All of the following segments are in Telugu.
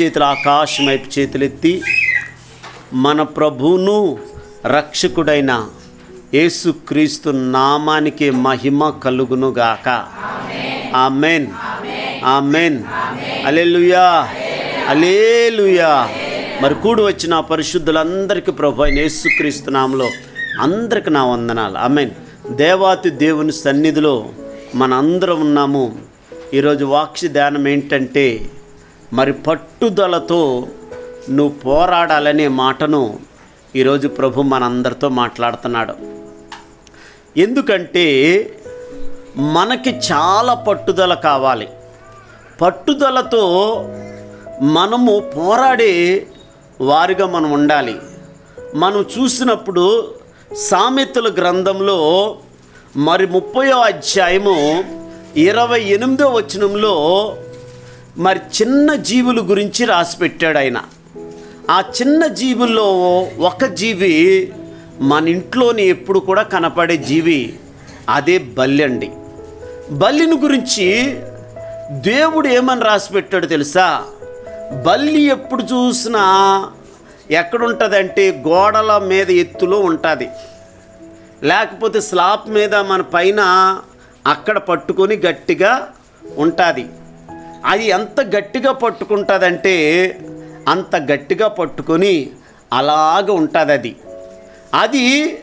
చేతులు ఆకాశం వైపు చేతులెత్తి మన ప్రభువును రక్షకుడైన యేసుక్రీస్తు నామానికి మహిమ కలుగునుగాక. ఆమెన్. ఆమెన్. అలెలుయా అలేలుయా మరి కూడి వచ్చిన పరిశుద్ధులందరికీ ప్రభు అయిన యేసుక్రీస్తు నామలో అందరికి నా వందనాలు. ఆమెన్. దేవాతి దేవుని సన్నిధిలో మనందరం ఉన్నాము. ఈరోజు వాక్షి ధ్యానం ఏంటంటే మరి పట్టుదలతో నువ్వు పోరాడాలనే మాటను ఈరోజు ప్రభు మనందరితో మాట్లాడుతున్నాడు. ఎందుకంటే మనకి చాలా పట్టుదల కావాలి. పట్టుదలతో మనము పోరాడే వారిగా మనం ఉండాలి. మనం చూసినప్పుడు సామెతల గ్రంథంలో మరి ముప్పయో అధ్యాయము ఇరవై ఎనిమిదో వచనంలో మరి చిన్న జీవుల గురించి రాసిపెట్టాడు ఆయన. ఆ చిన్న జీవుల్లో ఒక జీవి మన ఇంట్లోని ఎప్పుడు కూడా కనపడే జీవి అదే బల్లి అండి. బల్లిని గురించి దేవుడు ఏమని రాసిపెట్టాడు తెలుసా? బల్లి ఎప్పుడు చూసినా ఎక్కడుంటుందంటే గోడల మీద ఎత్తులో ఉంటుంది. లేకపోతే స్లాబ్ మీద మన పైన అక్కడ పట్టుకొని గట్టిగా ఉంటుంది. అది ఎంత గట్టిగా పట్టుకుంటుందంటే అంత గట్టిగా పట్టుకొని అలాగ ఉంటుంది అది అది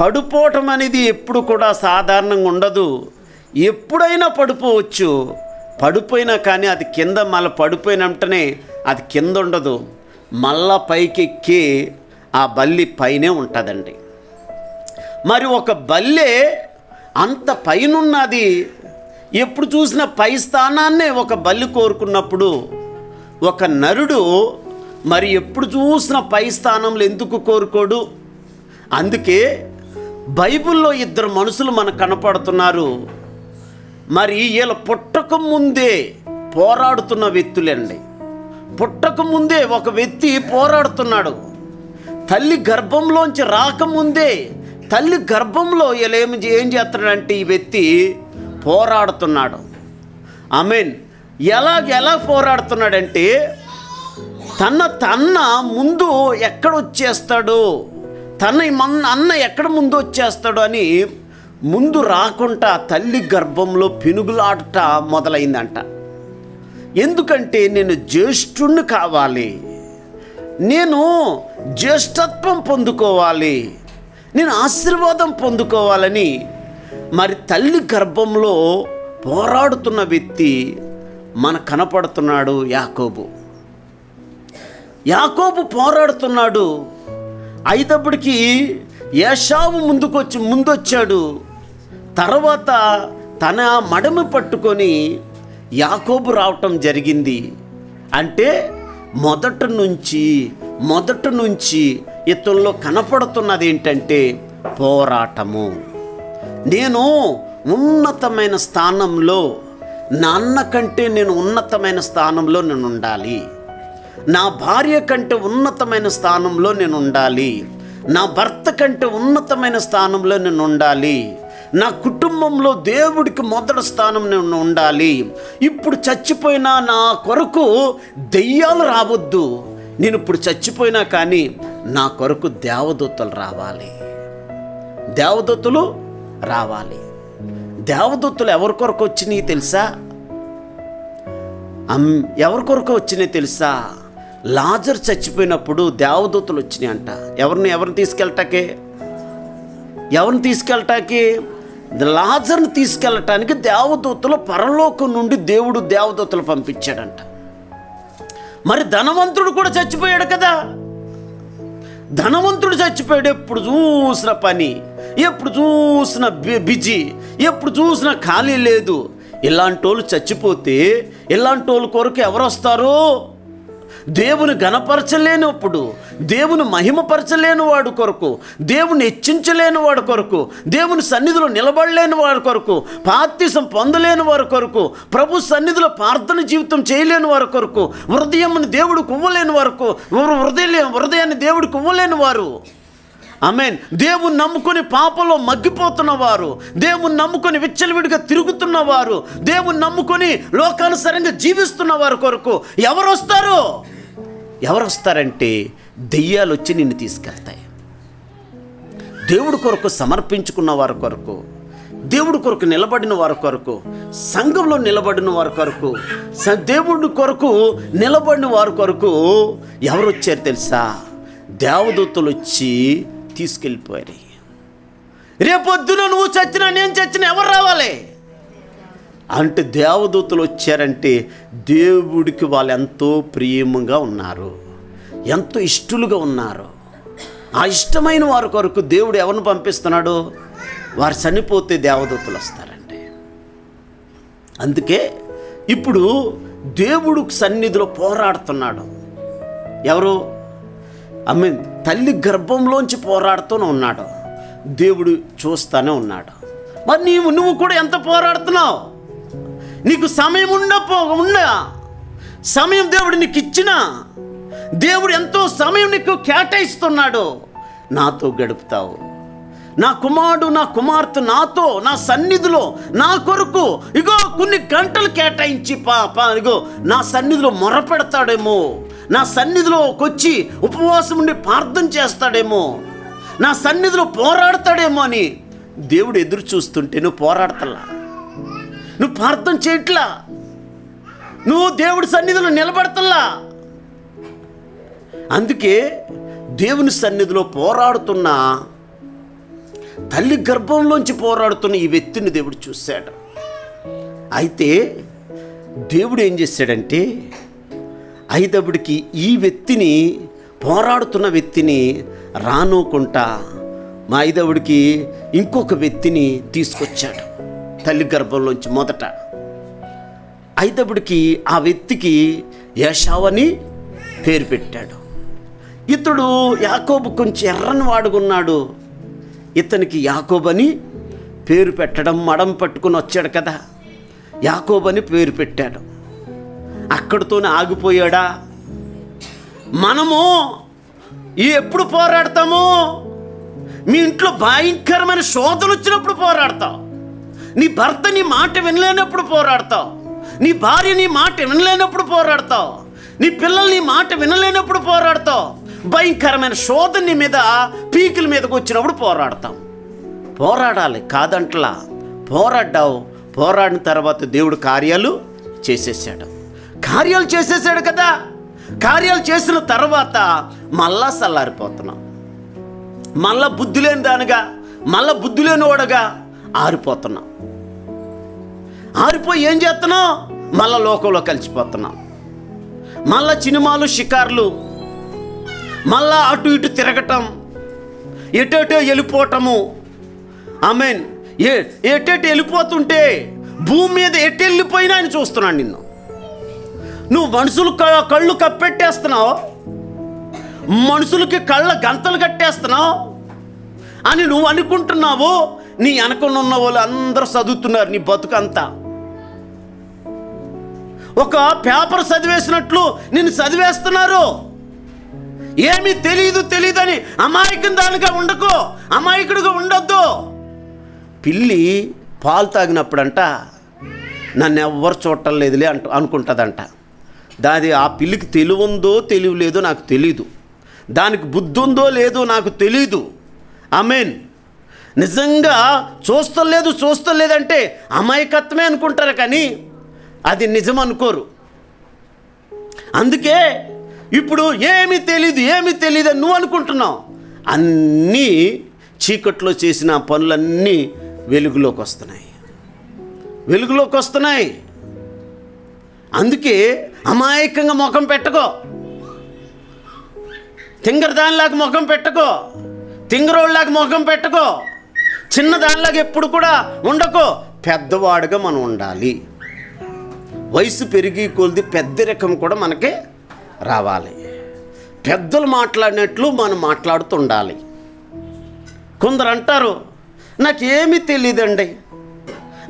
పడిపోవటం అనేది ఎప్పుడు కూడా సాధారణంగా ఉండదు. ఎప్పుడైనా పడిపోవచ్చు. పడిపోయినా కానీ అది కింద మళ్ళీ పడిపోయిన వెంటనే అది కింద ఉండదు. మళ్ళా పైకెక్కి ఆ బల్లి పైనే ఉంటుందండి. మరి ఒక బల్లె అంత పైనున్నది ఎప్పుడు చూసిన పై స్థానాన్నే ఒక బల్లి కోరుకున్నప్పుడు ఒక నరుడు మరి ఎప్పుడు చూసిన పై స్థానంలో ఎందుకు కోరుకోడు? అందుకే బైబిల్లో ఇద్దరు మనుషులు మనకు కనపడుతున్నారు. మరి వీళ్ళ పుట్టక ముందే పోరాడుతున్న వ్యక్తులండి. పుట్టక ముందే ఒక వ్యక్తి పోరాడుతున్నాడు. తల్లి గర్భంలోంచి రాకముందే తల్లి గర్భంలో వీళ్ళు ఏం ఏం చేస్తున్నాడంటే ఈ వ్యక్తి పోరాడుతున్నాడు. ఐ మీన్ ఎలా ఎలా పోరాడుతున్నాడంటే తన తన్న ముందు ఎక్కడ వచ్చేస్తాడు తన మన అన్న ఎక్కడ ముందు వచ్చేస్తాడు అని ముందు రాకుండా తల్లి గర్భంలో పినుగులాడట మొదలైందంట. ఎందుకంటే నేను జ్యేష్ఠుణ్ణి కావాలి. నేను జ్యేష్ఠత్వం పొందుకోవాలి. నేను ఆశీర్వాదం పొందుకోవాలని మరి తల్లి గర్భంలో పోరాడుతున్న వ్యక్తి మన కనపడుతున్నాడు యాకోబు. యాకోబు పోరాడుతున్నాడు. అయినప్పటికీ ఏషావు ముందుకొచ్చి ముందొచ్చాడు. తర్వాత తన మడమ పట్టుకొని యాకోబు రావటం జరిగింది. అంటే మొదట నుంచి మొదట నుంచి ఇతనిలో కనపడుతున్నది ఏంటంటే పోరాటము. నేను ఉన్నతమైన స్థానంలో నాన్న కంటే నేను ఉన్నతమైన స్థానంలో నేను ఉండాలి. నా భార్య కంటే ఉన్నతమైన స్థానంలో నేను ఉండాలి. నా భర్త కంటే ఉన్నతమైన స్థానంలో నేను ఉండాలి. నా కుటుంబంలో దేవుడికి మొదటి స్థానం నేను ఉండాలి. ఇప్పుడు చచ్చిపోయినా నా కొరకు దెయ్యాలు రావద్దు. నేను ఇప్పుడు చచ్చిపోయినా కానీ నా కొరకు దేవదూతలు రావాలి. దేవదూతలు రావాలి. దేవదూతలు ఎవరి కొరకు వచ్చినాయి తెలుసా? ఎవరి కొరకు వచ్చినాయి తెలుసా? లాజర్ చచ్చిపోయినప్పుడు దేవదూతలు వచ్చినాయి అంట. ఎవరిని ఎవరిని తీసుకెళ్ళటాకే ఎవరిని తీసుకెళ్ళటానికి లాజర్ని తీసుకెళ్ళటానికి దేవదూతలు పరలోకం నుండి దేవుడు దేవదూతలు పంపించాడంట. మరి ధనవంతుడు కూడా చచ్చిపోయాడు కదా? ధనవంతుడు చచ్చిపోయాడు ఎప్పుడు చూసిన పని. ఎప్పుడు చూసిన బి- బిజీ ఎప్పుడు చూసిన ఖాళీ లేదు. ఇలాంటి వాళ్ళు చచ్చిపోతే ఇలాంటి వాళ్ళ కొరకు ఎవరు వస్తారు దేవుని గణపరచలేనప్పుడు దేవుని మహిమపరచలేని వాడు కొరకు దేవుని హెచ్చించలేని వాడి కొరకు దేవుని సన్నిధిలో నిలబడలేని వాడి కొరకు పార్థిసం పొందలేని వారి కొరకు ప్రభు సన్నిధిలో ప్రార్థన జీవితం చేయలేని వారి కొరకు హృదయంని దేవుడు ఇవ్వలేని వరకు హృదయ హృదయాన్ని దేవుడు ఇవ్వలేని వారు. ఆమెన్. దేవుని నమ్ముకొని పాపంలో మగ్గిపోతున్న వారు దేవుని నమ్ముకొని విచ్చలవిడిగా తిరుగుతున్నవారు దేవుని నమ్ముకొని లోకానుసరంగా జీవిస్తున్న వారి కొరకు ఎవరు వస్తారు ఎవరు వస్తారంటే దెయ్యాలు వచ్చి నిన్ను తీసుకెళ్తాయి. దేవుడి కొరకు సమర్పించుకున్న వారి కొరకు దేవుడి కొరకు నిలబడిన వారి కొరకు సంఘంలో నిలబడిన వారి కొరకు దేవుడి కొరకు నిలబడిన వారి కొరకు ఎవరు వచ్చారు తెలుసా? దేవదూతలు వచ్చి తీసుకెళ్ళిపోయారు రేపొద్దున నువ్వు చచ్చినా నేను చచ్చినా ఎవరు రావాలి? అంటే దేవదూతలు వచ్చారంటే దేవుడికి వాళ్ళు ఎంతో ప్రియముగా ఉన్నారు. ఎంతో ఇష్టలుగా ఉన్నారు. ఆ ఇష్టమైన వారి కొరకు దేవుడు ఎవరిని పంపిస్తున్నాడు? వారు చనిపోతే దేవదూతలు వస్తారండి. అందుకే ఇప్పుడు దేవుడు సన్నిధిలో పోరాడుతున్నాడు. ఎవరు? ఐ మీన్ తల్లి గర్భంలోంచి పోరాడుతూనే ఉన్నాడు. దేవుడు చూస్తూనే ఉన్నాడు. మరి నీవు నువ్వు కూడా ఎంత పోరాడుతున్నావు? నీకు సమయం ఉండపో ఉండా. సమయం దేవుడు నీకు ఇచ్చిన దేవుడు ఎంతో సమయం నీకు కేటాయిస్తున్నాడు. నాతో గడుపుతావు. నా కుమారుడు నా కుమార్తె నాతో నా సన్నిధిలో నా కొరకు ఇగో కొన్ని గంటలు కేటాయించి పా ఇగో నా సన్నిధిలో మొరపెడతాడేమో. నా సన్నిధిలోకి వచ్చి ఉపవాసం ఉండి ప్రార్థన చేస్తాడేమో. నా సన్నిధిలో పోరాడతాడేమో అని దేవుడు ఎదురు చూస్తుంటే నువ్వు పోరాడతలా? నువ్వు ప్రార్థన చేయట్లా? నువ్వు దేవుడి సన్నిధిలో నిలబడతల్లా అందుకే దేవుని సన్నిధిలో పోరాడుతున్న తల్లి గర్భంలోంచి పోరాడుతున్న ఈ వ్యక్తిని దేవుడు చూశాడు. అయితే దేవుడు ఏం చేశాడంటే అయిదవుడికి ఈ వ్యక్తిని పోరాడుతున్న వ్యక్తిని రానుకుంటా మా ఐదవుడికి ఇంకొక వ్యక్తిని తీసుకొచ్చాడు తల్లి గర్భంలోంచి మొదట. ఐదవుడికి ఆ వ్యక్తికి యశావని పేరు పెట్టాడు. ఇతడు యాకోబు కొంచెం ఎర్రని వాడుకున్నాడు ఇతనికి యాకోబని పేరు పెట్టడం మడం పట్టుకుని వచ్చాడు కదా. యాకోబని పేరు పెట్టాడు. అక్కడితోనే ఆగిపోయాడా? మనము ఎప్పుడు పోరాడతాము? మీ ఇంట్లో భయంకరమైన శోధలు వచ్చినప్పుడు పోరాడతావు. నీ భర్త నీ మాట వినలేనప్పుడు పోరాడతావు. నీ భార్య నీ మాట వినలేనప్పుడు పోరాడతావు. నీ పిల్లలు నీ మాట వినలేనప్పుడు పోరాడతావు. భయంకరమైన శోధన నీ మీద పీకుల మీదకు వచ్చినప్పుడు పోరాడతాం. పోరాడాలి కాదంట్లా. పోరాడ్డావు. పోరాడిన తర్వాత దేవుడు కార్యాలు చేసేసాడు. కార్యాలు చేసేసాడు కదా. కార్యాలు చేసిన తర్వాత మళ్ళా చల్లారిపోతున్నాం మళ్ళా బుద్ధి లేని దానిగా మళ్ళా బుద్ధి లేని వాడుగా ఆరిపోతున్నాం. ఆరిపోయి ఏం చేస్తున్నాం? మళ్ళా లోకంలో కలిసిపోతున్నాం. మళ్ళా సినిమాలు షికార్లు మళ్ళా అటు ఇటు తిరగటం ఎటేటో వెళ్ళిపోవటము. ఐ మీన్ ఏ ఎటెటు వెళ్ళిపోతుంటే భూమి మీద ఎటు వెళ్ళిపోయినా ఆయన చూస్తున్నాడు నిన్ను. నువ్వు మనుషులు క- కళ్ళు కప్పెట్టేస్తున్నావు. మనుషులకి కళ్ళ గంతలు కట్టేస్తున్నావు. అని నువ్వు అనుకుంటున్నావు. నీ వెనకన ఉన్న వాళ్ళు అందరూ చదువుతున్నారు నీ బతుకంతా. ఒక పేపర్ చదివేసినట్లు నిన్ను చదివేస్తున్నారు. ఏమీ తెలియదు తెలియదని అమాయకం దానిగా ఉండకు. అమాయకుడిగా ఉండొద్దు. పిల్లి పాలు తాగినప్పుడంట నన్ను ఎవ్వరు చూడటం లేదులే అంట అనుకుంటుందంట. దాది ఆ పిల్లికి తెలివి ఉందో తెలివి లేదో నాకు తెలీదు. దానికి బుద్ధి ఉందో లేదో నాకు తెలీదు. ఆమెన్. నిజంగా చూస్తలేదు చూస్తలేదంటే అమాయకత్వమే అనుకుంటారు కానీ అది నిజం అనుకోరు అందుకే ఇప్పుడు ఏమీ తెలీదు ఏమీ తెలియదు అని నువ్వు అనుకుంటున్నావు. అన్నీ చీకట్లో చేసిన పనులన్నీ వెలుగులోకి వస్తున్నాయి. వెలుగులోకి వస్తున్నాయి. అందుకే అమాయకంగా ముఖం పెట్టుకో. తింగర దానిలాగా ముఖం పెట్టుకో. తింగరోళ్ళలాగా ముఖం పెట్టుకో. చిన్న దానిలాగా ఎప్పుడు కూడా ఉండకో. పెద్దవాడుగా మనం ఉండాలి. వయసు పెరిగి కొలిది పెద్దరికం కూడా మనకి రావాలి. పెద్దలు మాట్లాడినట్లు మనం మాట్లాడుతుండాలి. కొందరు అంటారు నాకేమీ తెలియదండి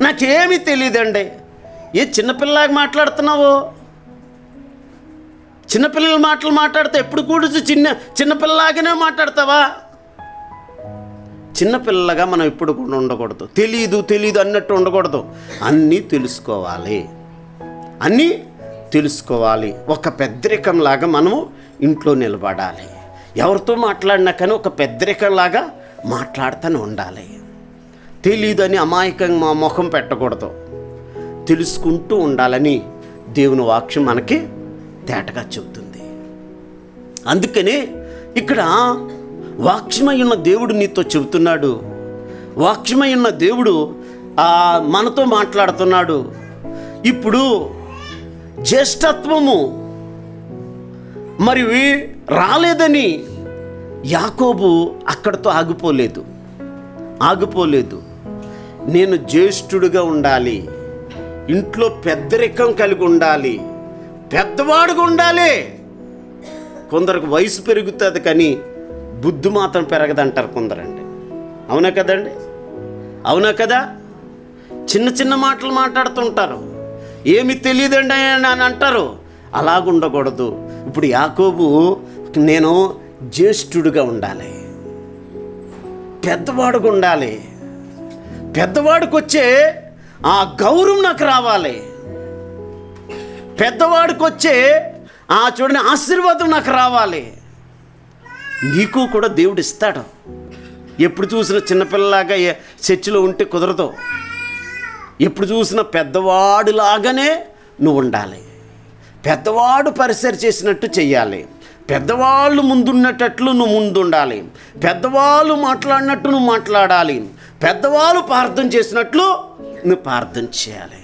నాకేమీ తెలియదండి ఏ చిన్నపిల్లలాగా మాట్లాడుతున్నావు? చిన్నపిల్లల మాటలు మాట్లాడితే ఎప్పుడు కూడా చిన్న చిన్నపిల్లలాగానే మాట్లాడతావా? చిన్నపిల్లగా మనం ఎప్పుడు కూడా ఉండకూడదు. తెలీదు తెలీదు అన్నట్టు ఉండకూడదు. అన్నీ తెలుసుకోవాలి. అన్నీ తెలుసుకోవాలి. ఒక పెద్దరికంలాగా మనము ఇంట్లో నిలబడాలి. ఎవరితో మాట్లాడినా కానీ ఒక పెద్దరికంలాగా మాట్లాడుతూనే ఉండాలి. తెలీదని అమాయకంగా మా ముఖం పెట్టకూడదు. తెలుసుకుంటూ ఉండాలని దేవుని వాక్యం మనకి తేటగా చెబుతుంది. అందుకనే ఇక్కడ వాక్యమై ఉన్న దేవుడు నీతో చెబుతున్నాడు. వాక్యమై ఉన్న దేవుడు మనతో మాట్లాడుతున్నాడు. ఇప్పుడు జ్యేష్ఠత్వము మరి రాలేదని యాకోబు అక్కడితో ఆగిపోలేదు. ఆగిపోలేదు. నేను జ్యేష్ఠుడిగా ఉండాలి. ఇంట్లో పెద్దరికం కలిగి ఉండాలి. పెద్దవాడుగా ఉండాలి. కొందరికి వయసు పెరుగుతుంది కానీ బుద్ధి మాత్రం పెరగదంటారు కొందరండి. అవునా కదండి? అవునా కదా? చిన్న చిన్న మాటలు మాట్లాడుతుంటారు. ఏమి తెలియదండి అని అంటారు. అలాగుండకూడదు. ఇప్పుడు యాకోబు నేను జ్యేష్ఠుడిగా ఉండాలి. పెద్దవాడుగా ఉండాలి. పెద్దవాడికి వచ్చే ఆ గౌరవం నాకు రావాలి. పెద్దవాడికి వచ్చే ఆ చూడని ఆశీర్వాదం నాకు రావాలి. నీకు కూడా దేవుడు ఇస్తాడు. ఎప్పుడు చూసిన చిన్నపిల్లలాగా చర్చిలో ఉంటే కుదరదు. ఎప్పుడు చూసిన పెద్దవాడిలాగానే నువ్వు ఉండాలి. పెద్దవాడు పరిసర చేసినట్టు చెయ్యాలి. పెద్దవాళ్ళు ముందున్నటట్లు నువ్వు ముందుండాలి. పెద్దవాళ్ళు మాట్లాడినట్టు నువ్వు మాట్లాడాలి. పెద్దవాళ్ళు ప్రార్థన చేసినట్లు నువ్వు ప్రార్థన చేయాలి.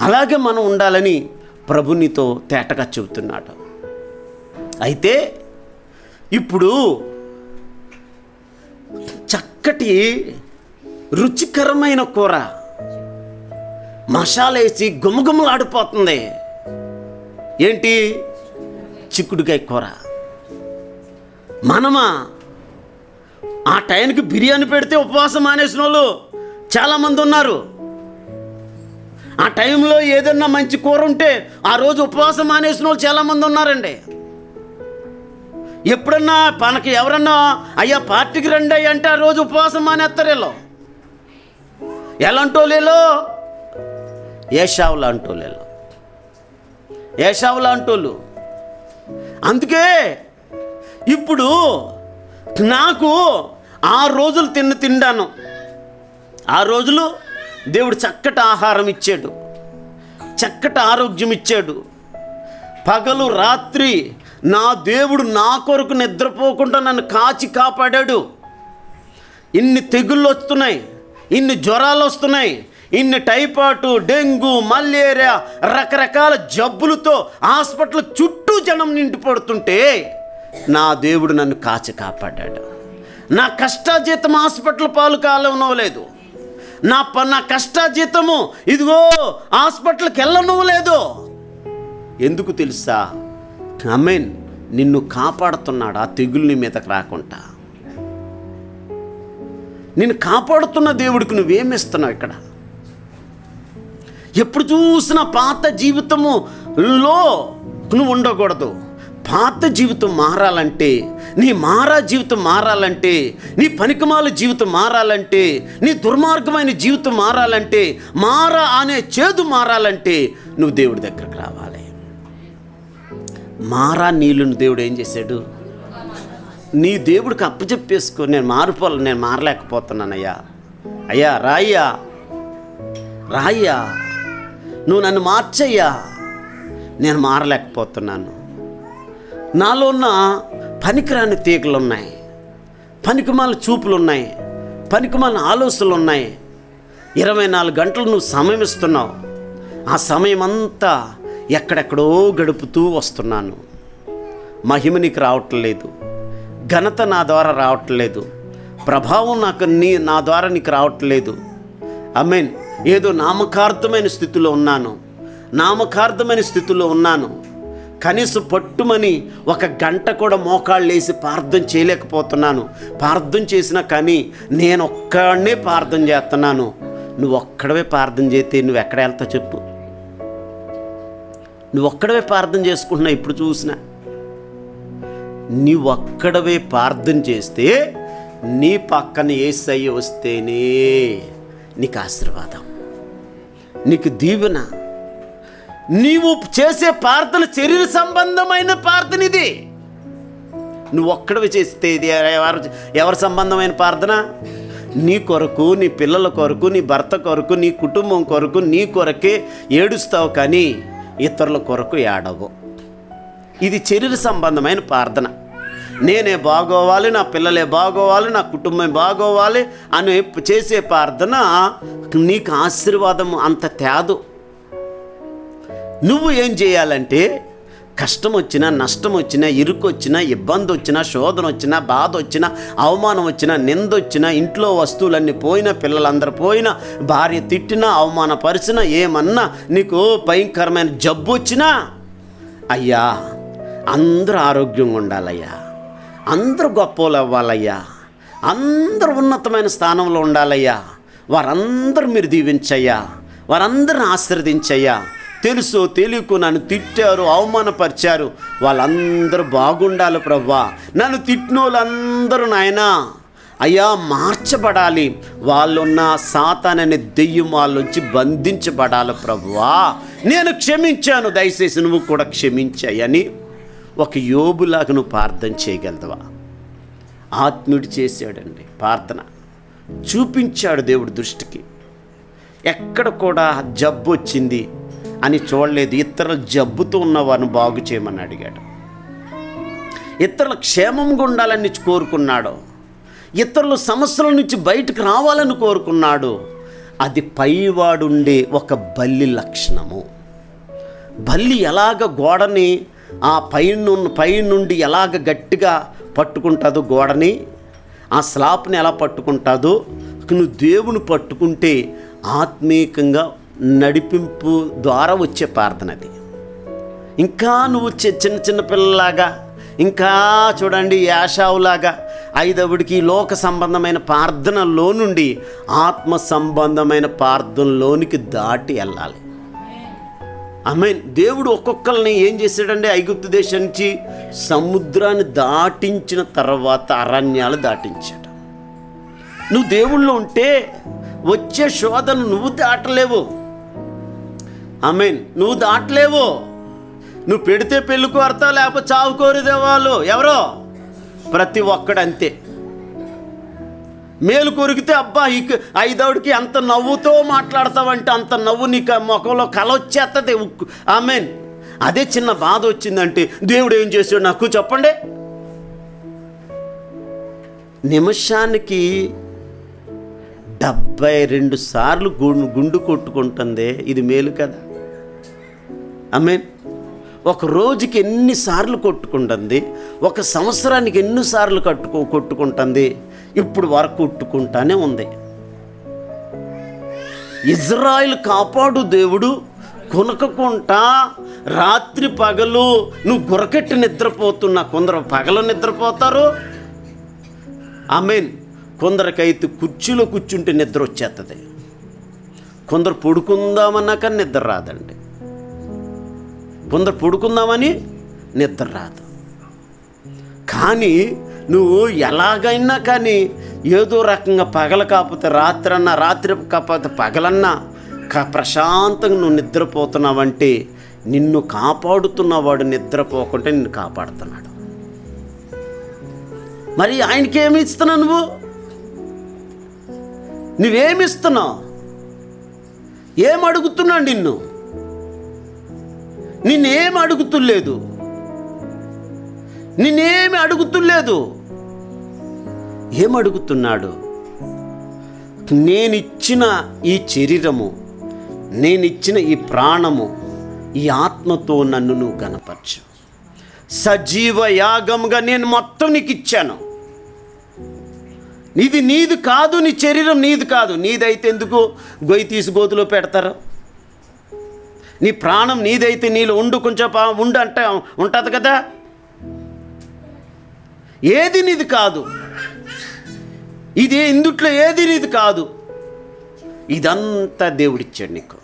అలాగే మనం ఉండాలని ప్రభునితో తేటగా చెబుతున్నాడు. అయితే ఇప్పుడు చక్కటి రుచికరమైన కూర మసాలేసి గుమగుమలాడిపోతుంది. ఏంటి? చిక్కుడుకాయ కూర. మనమా? ఆ టైంకి బిర్యానీ పెడితే ఉపవాసం మానేసిన వాళ్ళు చాలామంది ఉన్నారు ఆ టైంలో ఏదన్నా మంచి కూర ఉంటే ఆ రోజు ఉపవాసం మానేసిన వాళ్ళు చాలామంది ఉన్నారండి ఎప్పుడన్నా మనకి ఎవరన్నా అయ్యా పార్టీకి రండి అంటే ఆ రోజు ఉపవాసం మానేస్తారు వీళ్ళు. ఎలాంటోలేలో ఏషావు లాంటోలేలో ఏషావు వాళ్ళు అందుకే ఇప్పుడు నాకు ఆ రోజులు తిన్న తిండాను. ఆ రోజులు దేవుడు చక్కటి ఆహారం ఇచ్చాడు. చక్కటి ఆరోగ్యం ఇచ్చాడు. పగలు రాత్రి నా దేవుడు నా కొరకు నిద్రపోకుండా నన్ను కాచి కాపాడాడు. ఇన్ని తెగుళ్ళు వస్తున్నాయి. ఇన్ని జ్వరాలు వస్తున్నాయి. ఇన్ని టైఫాయిడ్ డెంగ్యూ మలేరియా రకరకాల జబ్బులతో హాస్పిటల్ చుట్టూ జనం నిండి పడుతుంటే నా దేవుడు నన్ను కాచి కాపాడాడు. నా కష్టాజీతం హాస్పిటల్ పాలు కాలనవ్వలేదు. నా ప నా కష్టాజీతము ఇదిగో హాస్పిటల్కి వెళ్ళనవ్వలేదు. ఎందుకు తెలుసా? అమెన్ నిన్ను కాపాడుతున్నాడు ఆ తెగులు నీ మీదకి రాకుండా. నిన్ను కాపాడుతున్న దేవుడికి నువ్వేమిస్తున్నావు ఇక్కడ? ఎప్పుడు చూసినా పాత జీవితములో నువ్వు ఉండకూడదు. పాత జీవితం మారాలంటే నీ మారా జీవితం మారాలంటే నీ పనికిమాల జీవితం మారాలంటే నీ దుర్మార్గమైన జీవితం మారాలంటే మారా అనే చేదు మారాలంటే నువ్వు దేవుడి దగ్గరకు రావాలి. మారా నీళ్ళను దేవుడు ఏం చేశాడు? నీ దేవుడికి అప్పచెప్పేసుకో నేను మారిపోవాలి నేను మారలేకపోతున్నానయ్యా. అయ్యా రాయ్యా రాయ్యా. నువ్వు నన్ను మార్చయ్యా. నేను మారలేకపోతున్నాను. నాలో ఉన్న పనికిరాని తీగలు ఉన్నాయి పనికిమాల చూపులు ఉన్నాయి పనికిమాల ఆలోచనలు ఉన్నాయి ఇరవై నాలుగు గంటలు నువ్వు సమయం ఇస్తున్నావు. ఆ సమయం అంతా ఎక్కడెక్కడో గడుపుతూ వస్తున్నాను. మహిమ నీకు రావట్లేదు ఘనత నా ద్వారా రావట్లేదు ప్రభావం నాకు నీ నా ద్వారా నీకు రావట్లేదు ఐ మీన్ ఏదో నామకార్థమైన స్థితిలో ఉన్నాను. నామకార్థమైన స్థితిలో ఉన్నాను. కనీసం పట్టుమని ఒక గంట కూడా మోకాళ్ళు వేసి ప్రార్థన చేయలేకపోతున్నాను. ప్రార్థన చేసినా కానీ నేను ఒక్కడనే ప్రార్థన చేస్తున్నాను. నువ్వు ఒక్కడవే ప్రార్థన చేస్తే నువ్వు ఎక్కడ వెళ్తావు చెప్పు. నువ్వు ఒక్కడవే ప్రార్థన చేసుకుంటున్నావు ఇప్పుడు చూసినా. నీవు ఒక్కడవే ప్రార్థన చేస్తే నీ పక్కన ఏసయ్య వస్తేనే నీకు ఆశీర్వాదం. నీకు దీవెన. నీవు చేసే ప్రార్థన శరీర సంబంధమైన ప్రార్థన ఇది. నువ్వు ఒక్కడవి చేస్తే ఇది ఎవరు ఎవరి సంబంధమైన ప్రార్థన? నీ కొరకు నీ పిల్లల కొరకు నీ భర్త కొరకు నీ కుటుంబం కొరకు నీ కొరకే ఏడుస్తావు కానీ ఇతరుల కొరకు ఏడవు. ఇది శరీర సంబంధమైన ప్రార్థన. నేనే బాగోవాలి నా పిల్లలే బాగోవాలి నా కుటుంబం బాగోవాలి అని చేసే ప్రార్థన నీకు ఆశీర్వాదం అంత తేదు. నువ్వు ఏం చేయాలంటే కష్టం వచ్చినా నష్టం వచ్చినా ఇరుకు వచ్చినా ఇబ్బంది వచ్చినా శోధన వచ్చినా బాధ వచ్చినా అవమానం వచ్చినా నింద వచ్చినా ఇంట్లో వస్తువులన్నీ పోయినా పిల్లలందరూ పోయినా భార్య తిట్టినా అవమానపరిచినా ఏమన్నా నీకు భయంకరమైన జబ్బు వచ్చినా అయ్యా అందరూ ఆరోగ్యంగా ఉండాలయ్యా. అందరూ గొప్పలు అవ్వాలయ్యా. అందరూ ఉన్నతమైన స్థానంలో ఉండాలయ్యా. వారందరూ మీరు దీవించయ్యా. వారందరిని ఆశీర్వదించయ్యా. తెలుసో తెలియకు నన్ను తిట్టారు అవమానపరిచారు. వాళ్ళందరూ బాగుండాలి ప్రవ్వా. నన్ను తిట్టిన వాళ్ళందరూ నాయనా. అయ్యా మార్చబడాలి. వాళ్ళున్న సాతానని దెయ్యం వాళ్ళొచ్చి బంధించబడాలి ప్రభువా నేను క్షమించాను దయచేసి నువ్వు కూడా క్షమించాయని ఒక యోబులాగా నువ్వు ప్రార్థన చేయగలదవా? ఆత్మీయుడు చేశాడండి ప్రార్థన. చూపించాడు దేవుడి దృష్టికి. ఎక్కడ కూడా జబ్బు వచ్చింది అని చూడలేదు. ఇతరుల జబ్బుతో ఉన్నవారిని బాగు చేయమని అడిగాడు. ఇతరుల క్షేమంగా ఉండాలని కోరుకున్నాడు. ఇతరుల సమస్యల నుంచి బయటకు రావాలని కోరుకున్నాడు. అది పైవాడుండే ఒక బల్లి లక్షణము. బల్లి ఎలాగ గోడని ఆ పైన పై నుండి ఎలాగ గట్టిగా పట్టుకుంటుందో గోడని ఆ స్లాప్ని ఎలా పట్టుకుంటుందో నువ్వు దేవుని పట్టుకుంటే ఆత్మీయంగా నడిపింపు ద్వారా వచ్చే ప్రార్థన అది. ఇంకా నువ్వు చిన్న చిన్న పిల్లలాగా ఇంకా చూడండి యాషావులాగా ఐదవుడికి లోక సంబంధమైన ప్రార్థనలో నుండి ఆత్మ సంబంధమైన ప్రార్థనలోనికి దాటి వెళ్ళాలి. ఆమె దేవుడు ఒక్కొక్కరిని ఏం చేశాడంటే ఐగుప్తు దేశం నుంచి సముద్రాన్ని దాటించిన తర్వాత అరణ్యాలు దాటించాడు. నువ్వు దేవుళ్ళు ఉంటే వచ్చే శోధన నువ్వు దాటలేవు. ఆమెన్. నువ్వు దాటలేవు. నువ్వు పెడితే పెళ్ళి కోరతావు లేకపోతే చావుకోరు దేవాళ్ళు ఎవరో? ప్రతి ఒక్కడు అంతే మేలు కొరికితే అబ్బా ఇక ఐదవుడికి అంత నవ్వుతో మాట్లాడతావంటే అంత నవ్వు నీకు ముఖంలో కల వచ్చేస్తుంది ఆమెన్. అదే చిన్న బాధ వచ్చిందంటే దేవుడు ఏం చేశాడు నాకు చెప్పండి. నిమిషానికి డెబ్బై రెండు సార్లు గుండు గుండు కొట్టుకుంటుంది. ఇది మేలు కదా. మీన్ ఒక రోజుకి ఎన్నిసార్లు కొట్టుకుంటుంది? ఒక సంవత్సరానికి ఎన్నిసార్లు కట్టుకో కొట్టుకుంటుంది? ఇప్పుడు వరకు కొట్టుకుంటానే ఉంది. ఇజ్రాయిల్ కాపాడు దేవుడు కొనకకుంటా రాత్రి పగలు నువ్వు గురకెట్టి నిద్రపోతున్నా కొందరు పగలు నిద్రపోతారు. మీన్ కొందరికైతే కుర్చీలో కూర్చుంటే నిద్ర వచ్చేస్తుంది కొందరు పడుకుందామన్నాక నిద్ర రాదండి. కొందరు పడుకుందామని నిద్ర రాదు. కానీ నువ్వు ఎలాగైనా కానీ ఏదో రకంగా పగల కాకపోతే రాత్రన్నా రాత్రి కాకపోతే పగలన్నా క ప్రశాంతంగా నువ్వు నిద్రపోతున్నావంటే నిన్ను కాపాడుతున్నవాడు నిద్రపోకుంటే నిన్ను కాపాడుతున్నాడు. మరి ఆయనకి ఏమి ఇస్తున్నావు నువ్వు? నువ్వేమి ఇస్తున్నావు? ఏం అడుగుతున్నావు నిన్ను? నిన్నేం అడుగుతులేదు? నిన్నేమి అడుగుతులేదు? ఏం అడుగుతున్నాడు నేనిచ్చిన ఈ శరీరము నేనిచ్చిన ఈ ప్రాణము ఈ ఆత్మతో నన్ను నువ్వు కనపరచు సజీవ యాగంగా నేను మొత్తం నీకు ఇచ్చాను ఇది నీది కాదు నీ శరీరం నీది కాదు. నీదైతే ఎందుకు గొయ్యి తీసి గోతులో పెడతారు? నీ ప్రాణం నీదైతే నీళ్ళు ఉండు కొంచెం ఉండు అంటే ఉంటుంది కదా? ఏది నీది కాదు. ఇది ఇందుట్లో ఏది నీది కాదు. ఇదంతా దేవుడిచ్చాడు నీకు.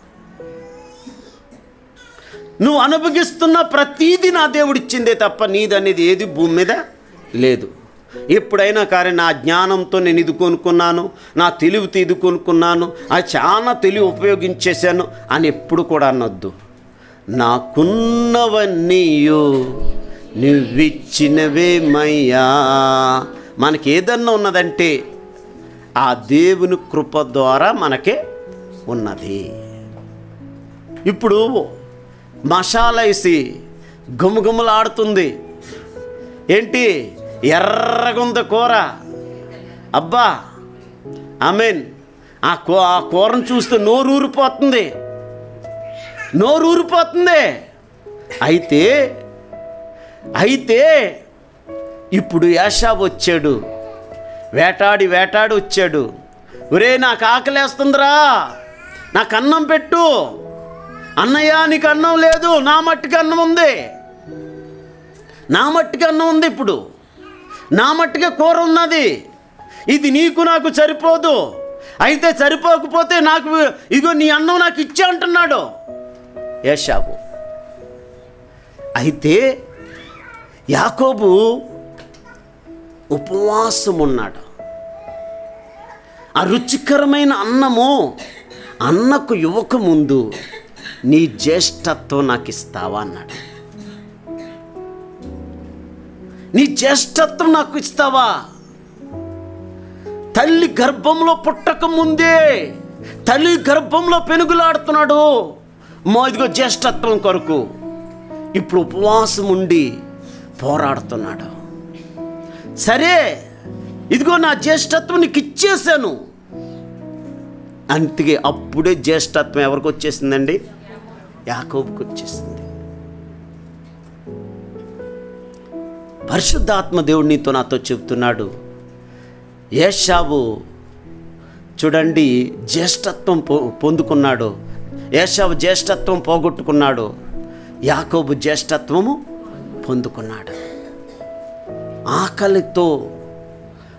నువ్వు అనుభవిస్తున్న ప్రతీది నా దేవుడిచ్చిందే తప్ప నీదనేది ఏది భూమి మీద లేదు. ఎప్పుడైనా కానీ నా జ్ఞానంతో నేను ఇది కొనుక్కున్నాను నా తెలివితో ఇది కొనుక్కున్నాను అది చాలా తెలివి ఉపయోగించేశాను అని ఎప్పుడు కూడా అనొద్దు. నాకున్నవన్నీయు నువ్విచ్చినవేమయ్యా? మనకి ఏదన్నా ఉన్నదంటే ఆ దేవుని కృప ద్వారా మనకే ఉన్నది. ఇప్పుడు మసాలా గుమగుమలాడుతుంది ఏంటి? ఎర్రగుంది కూర. అబ్బా మీన్ ఆ కూ ఆ కూరను చూస్తే నోరు ఊరిపోతుంది నోరు ఊరిపోతుంది అయితే అయితే ఇప్పుడు యాషాబ్ వచ్చాడు. వేటాడి వేటాడి వచ్చాడు. ఒరే నాకు ఆకలేస్తుందిరా. నాకు అన్నం పెట్టు. అన్నయ్య నీకు అన్నం లేదు. నా మట్టికి అన్నం ఉంది. నా మట్టికి అన్నం ఉంది ఇప్పుడు. నా మట్టుకే కూర ఉన్నది ఇది నీకు నాకు సరిపోదు. అయితే సరిపోకపోతే నాకు ఇగో నీ అన్నం నాకు ఇచ్చే అంటున్నాడు. ఏషాబు అయితే యాకోబు ఉపవాసం ఉన్నాడు ఆ రుచికరమైన అన్నము అన్నకు యువక ముందు నీ జ్యేష్ఠత్వం నాకు ఇస్తావా అన్నాడు. నీ జ్యేష్ఠత్వం నాకు ఇస్తావా? తల్లి గర్భంలో పుట్టక ముందే తల్లి గర్భంలో పెనుగులాడుతున్నాడు. మా ఇదిగో జ్యేష్ఠత్వం కొరకు ఇప్పుడు ఉపవాసం ఉండి పోరాడుతున్నాడు. సరే ఇదిగో నా జ్యేష్ఠత్వం నీకు ఇచ్చేసాను. అందుకే అప్పుడే జ్యేష్ఠత్వం ఎవరికి వచ్చేసిందండి? యాకోబుకి వచ్చేసింది. పరిశుద్ధాత్మ దేవుడు నీతో నాతో చెబుతున్నాడు. ఏషావు చూడండి జ్యేష్ఠత్వం పొ పొందుకున్నాడు. ఏషావు జ్యేష్ఠత్వం పోగొట్టుకున్నాడు. యాకోబు జ్యేష్ఠత్వము పొందుకున్నాడు. ఆకలితో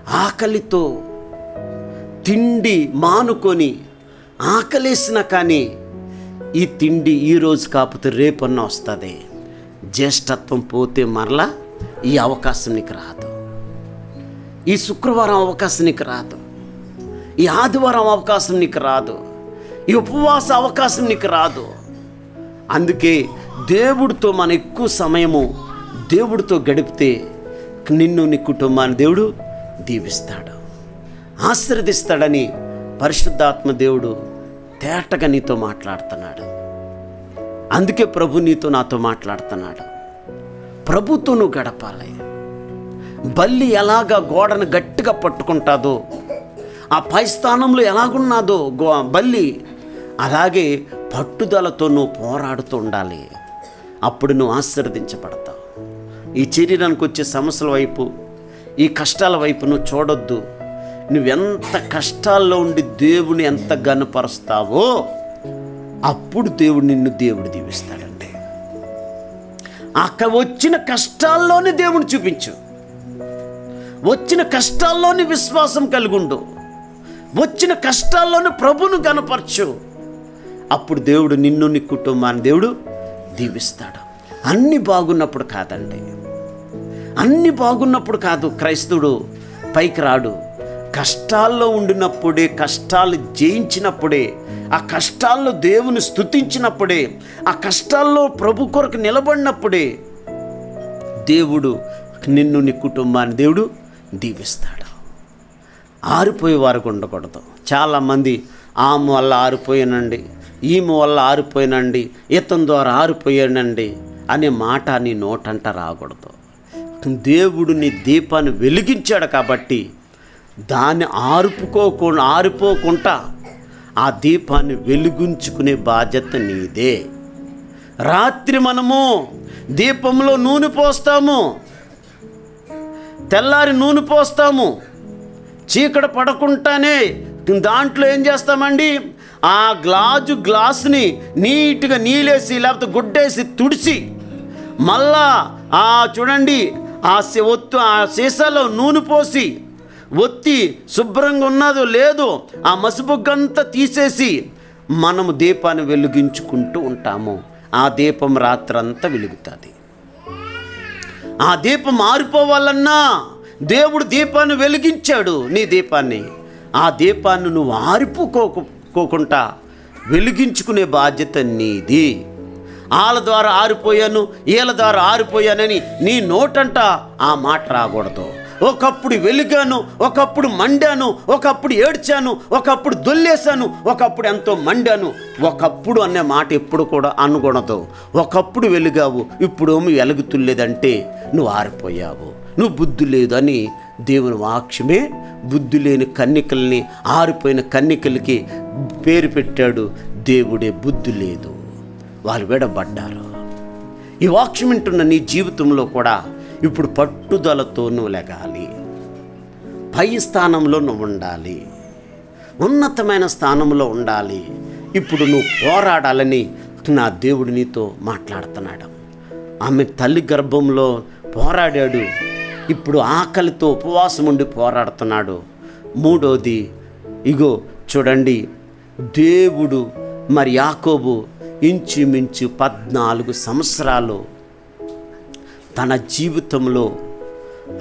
ఆకలితో తిండి మానుకొని ఆకలేసిన కానీ ఈ తిండి ఈరోజు కాకపోతే రేపన్న వస్తుంది. జ్యేష్ఠత్వం పోతే మరలా ఈ అవకాశం నీకు రాదు. ఈ శుక్రవారం అవకాశం నీకు రాదు. ఈ ఆదివారం అవకాశం నీకు రాదు. ఈ ఉపవాస అవకాశం నీకు రాదు. అందుకే దేవుడితో మన ఎక్కువ సమయము దేవుడితో గడిపితే నిన్ను నీ కుటుంబాన్ని దేవుడు దీవిస్తాడు. ఆశీర్వదిస్తాడని పరిశుద్ధాత్మ దేవుడు తేటగా నీతో మాట్లాడుతున్నాడు. అందుకే ప్రభు నీతో నాతో మాట్లాడుతున్నాడు. ప్రభుత్వను గడపాలి. బల్లి ఎలాగా గోడను గట్టిగా పట్టుకుంటాదో ఆ పై స్థానంలో ఎలాగున్నాదో గో బల్లి అలాగే పట్టుదలతో నువ్వు పోరాడుతూ ఉండాలి. అప్పుడు నువ్వు ఆశీర్వదించబడతావు. ఈ శరీరానికి వచ్చే సమస్యల వైపు ఈ కష్టాల వైపు నువ్వు చూడొద్దు. నువ్వెంత కష్టాల్లో ఉండి దేవుని ఎంత గనపరుస్తావో అప్పుడు దేవుడు నిన్ను దేవుడు దీవిస్తాడు. అక్కడ వచ్చిన కష్టాల్లోనే దేవుని చూపించు. వచ్చిన కష్టాల్లోని విశ్వాసం కలిగుండు. వచ్చిన కష్టాల్లోని ప్రభును గనపరచు అప్పుడు దేవుడు నిన్ను నీ కుటుంబాన్ని దేవుడు దీవిస్తాడు. అన్ని బాగున్నప్పుడు కాదండి. అన్ని బాగున్నప్పుడు కాదు క్రైస్తవుడు పైకి రాడు. కష్టాల్లో ఉండినప్పుడే కష్టాలు జయించినప్పుడే ఆ కష్టాల్లో దేవుని స్తుతించినప్పుడే ఆ కష్టాల్లో ప్రభు కొరకు నిలబడినప్పుడే దేవుడు నిన్ను నీ కుటుంబాన్ని దేవుడు దీవిస్తాడు. ఆరిపోయే వారికి ఉండకూడదు. చాలామంది ఆమె వల్ల ఆరిపోయానండి ఈమె వల్ల ఆరిపోయానండి ఇతని ద్వారా ఆరిపోయానండి అనే మాట నీ నోటంట రాకూడదు. దేవుడు నీ దీపాన్ని వెలిగించాడు కాబట్టి దాన్ని ఆరుపుకోకుండా ఆరిపోకుండా ఆ దీపాన్ని వెలుగుంచుకునే బాధ్యత నీదే. రాత్రి మనము దీపంలో నూనె పోస్తాము. తెల్లారి నూనె పోస్తాము. చీకట పడకుండానే దాంట్లో ఏం చేస్తామండి? ఆ గ్లాజు గ్లాస్ని నీట్గా నీళ్ళేసి లేకపోతే గుడ్డేసి తుడిచి మళ్ళా ఆ చూడండి ఆ ఒత్తు ఆ సీసాలో నూనె పోసి ఒత్తి శుభ్రంగా ఉన్నదో లేదో ఆ మసిబొగ్గంతా తీసేసి మనము దీపాన్ని వెలిగించుకుంటూ ఉంటాము. ఆ దీపం రాత్రంతా వెలుగుతుంది. ఆ దీపం ఆరిపోవాలన్నా దేవుడు దీపాన్ని వెలిగించాడు నీ దీపాన్ని. ఆ దీపాన్ని నువ్వు ఆరిపోకోకుండా వెలిగించుకునే బాధ్యత నీది. వాళ్ళ ద్వారా ఆరిపోయాను వీళ్ళ ద్వారా ఆరిపోయానని నీ నోటంట ఆ మాట రాకూడదు. ఒకప్పుడు వెలిగాను ఒకప్పుడు మండాను ఒకప్పుడు ఏడ్చాను ఒకప్పుడు దొల్లేశాను ఒకప్పుడు ఎంతో మండాను. ఒకప్పుడు అనే మాట ఎప్పుడు కూడా అనుగుణదు ఒకప్పుడు వెలిగావు ఇప్పుడు ఏమి వెలుగుతులేదంటే నువ్వు ఆరిపోయావు. నువ్వు బుద్ధి లేదని దేవుని వాక్యమే బుద్ధి లేని కన్నికల్ని ఆరిపోయిన కన్నికలకి పేరు పెట్టాడు. దేవుడే బుద్ధి లేదు. వాళ్ళు విడబడ్డారు. ఈ వాక్యం వింటున్న నీ జీవితంలో కూడా ఇప్పుడు పట్టుదలతో నువ్వు లెగాలి. పై స్థానంలో నువ్వు ఉండాలి. ఉన్నతమైన స్థానంలో ఉండాలి. ఇప్పుడు నువ్వు పోరాడాలని నా దేవుడు నీతో మాట్లాడుతున్నాడు. ఆమె తల్లి గర్భంలో పోరాడాడు. ఇప్పుడు ఆకలితో ఉపవాసం ఉండి పోరాడుతున్నాడు. మూడోది ఇగో చూడండి దేవుడు మరి యాకోబు ఇంచుమించు పద్నాలుగు సంవత్సరాలు తన జీవితంలో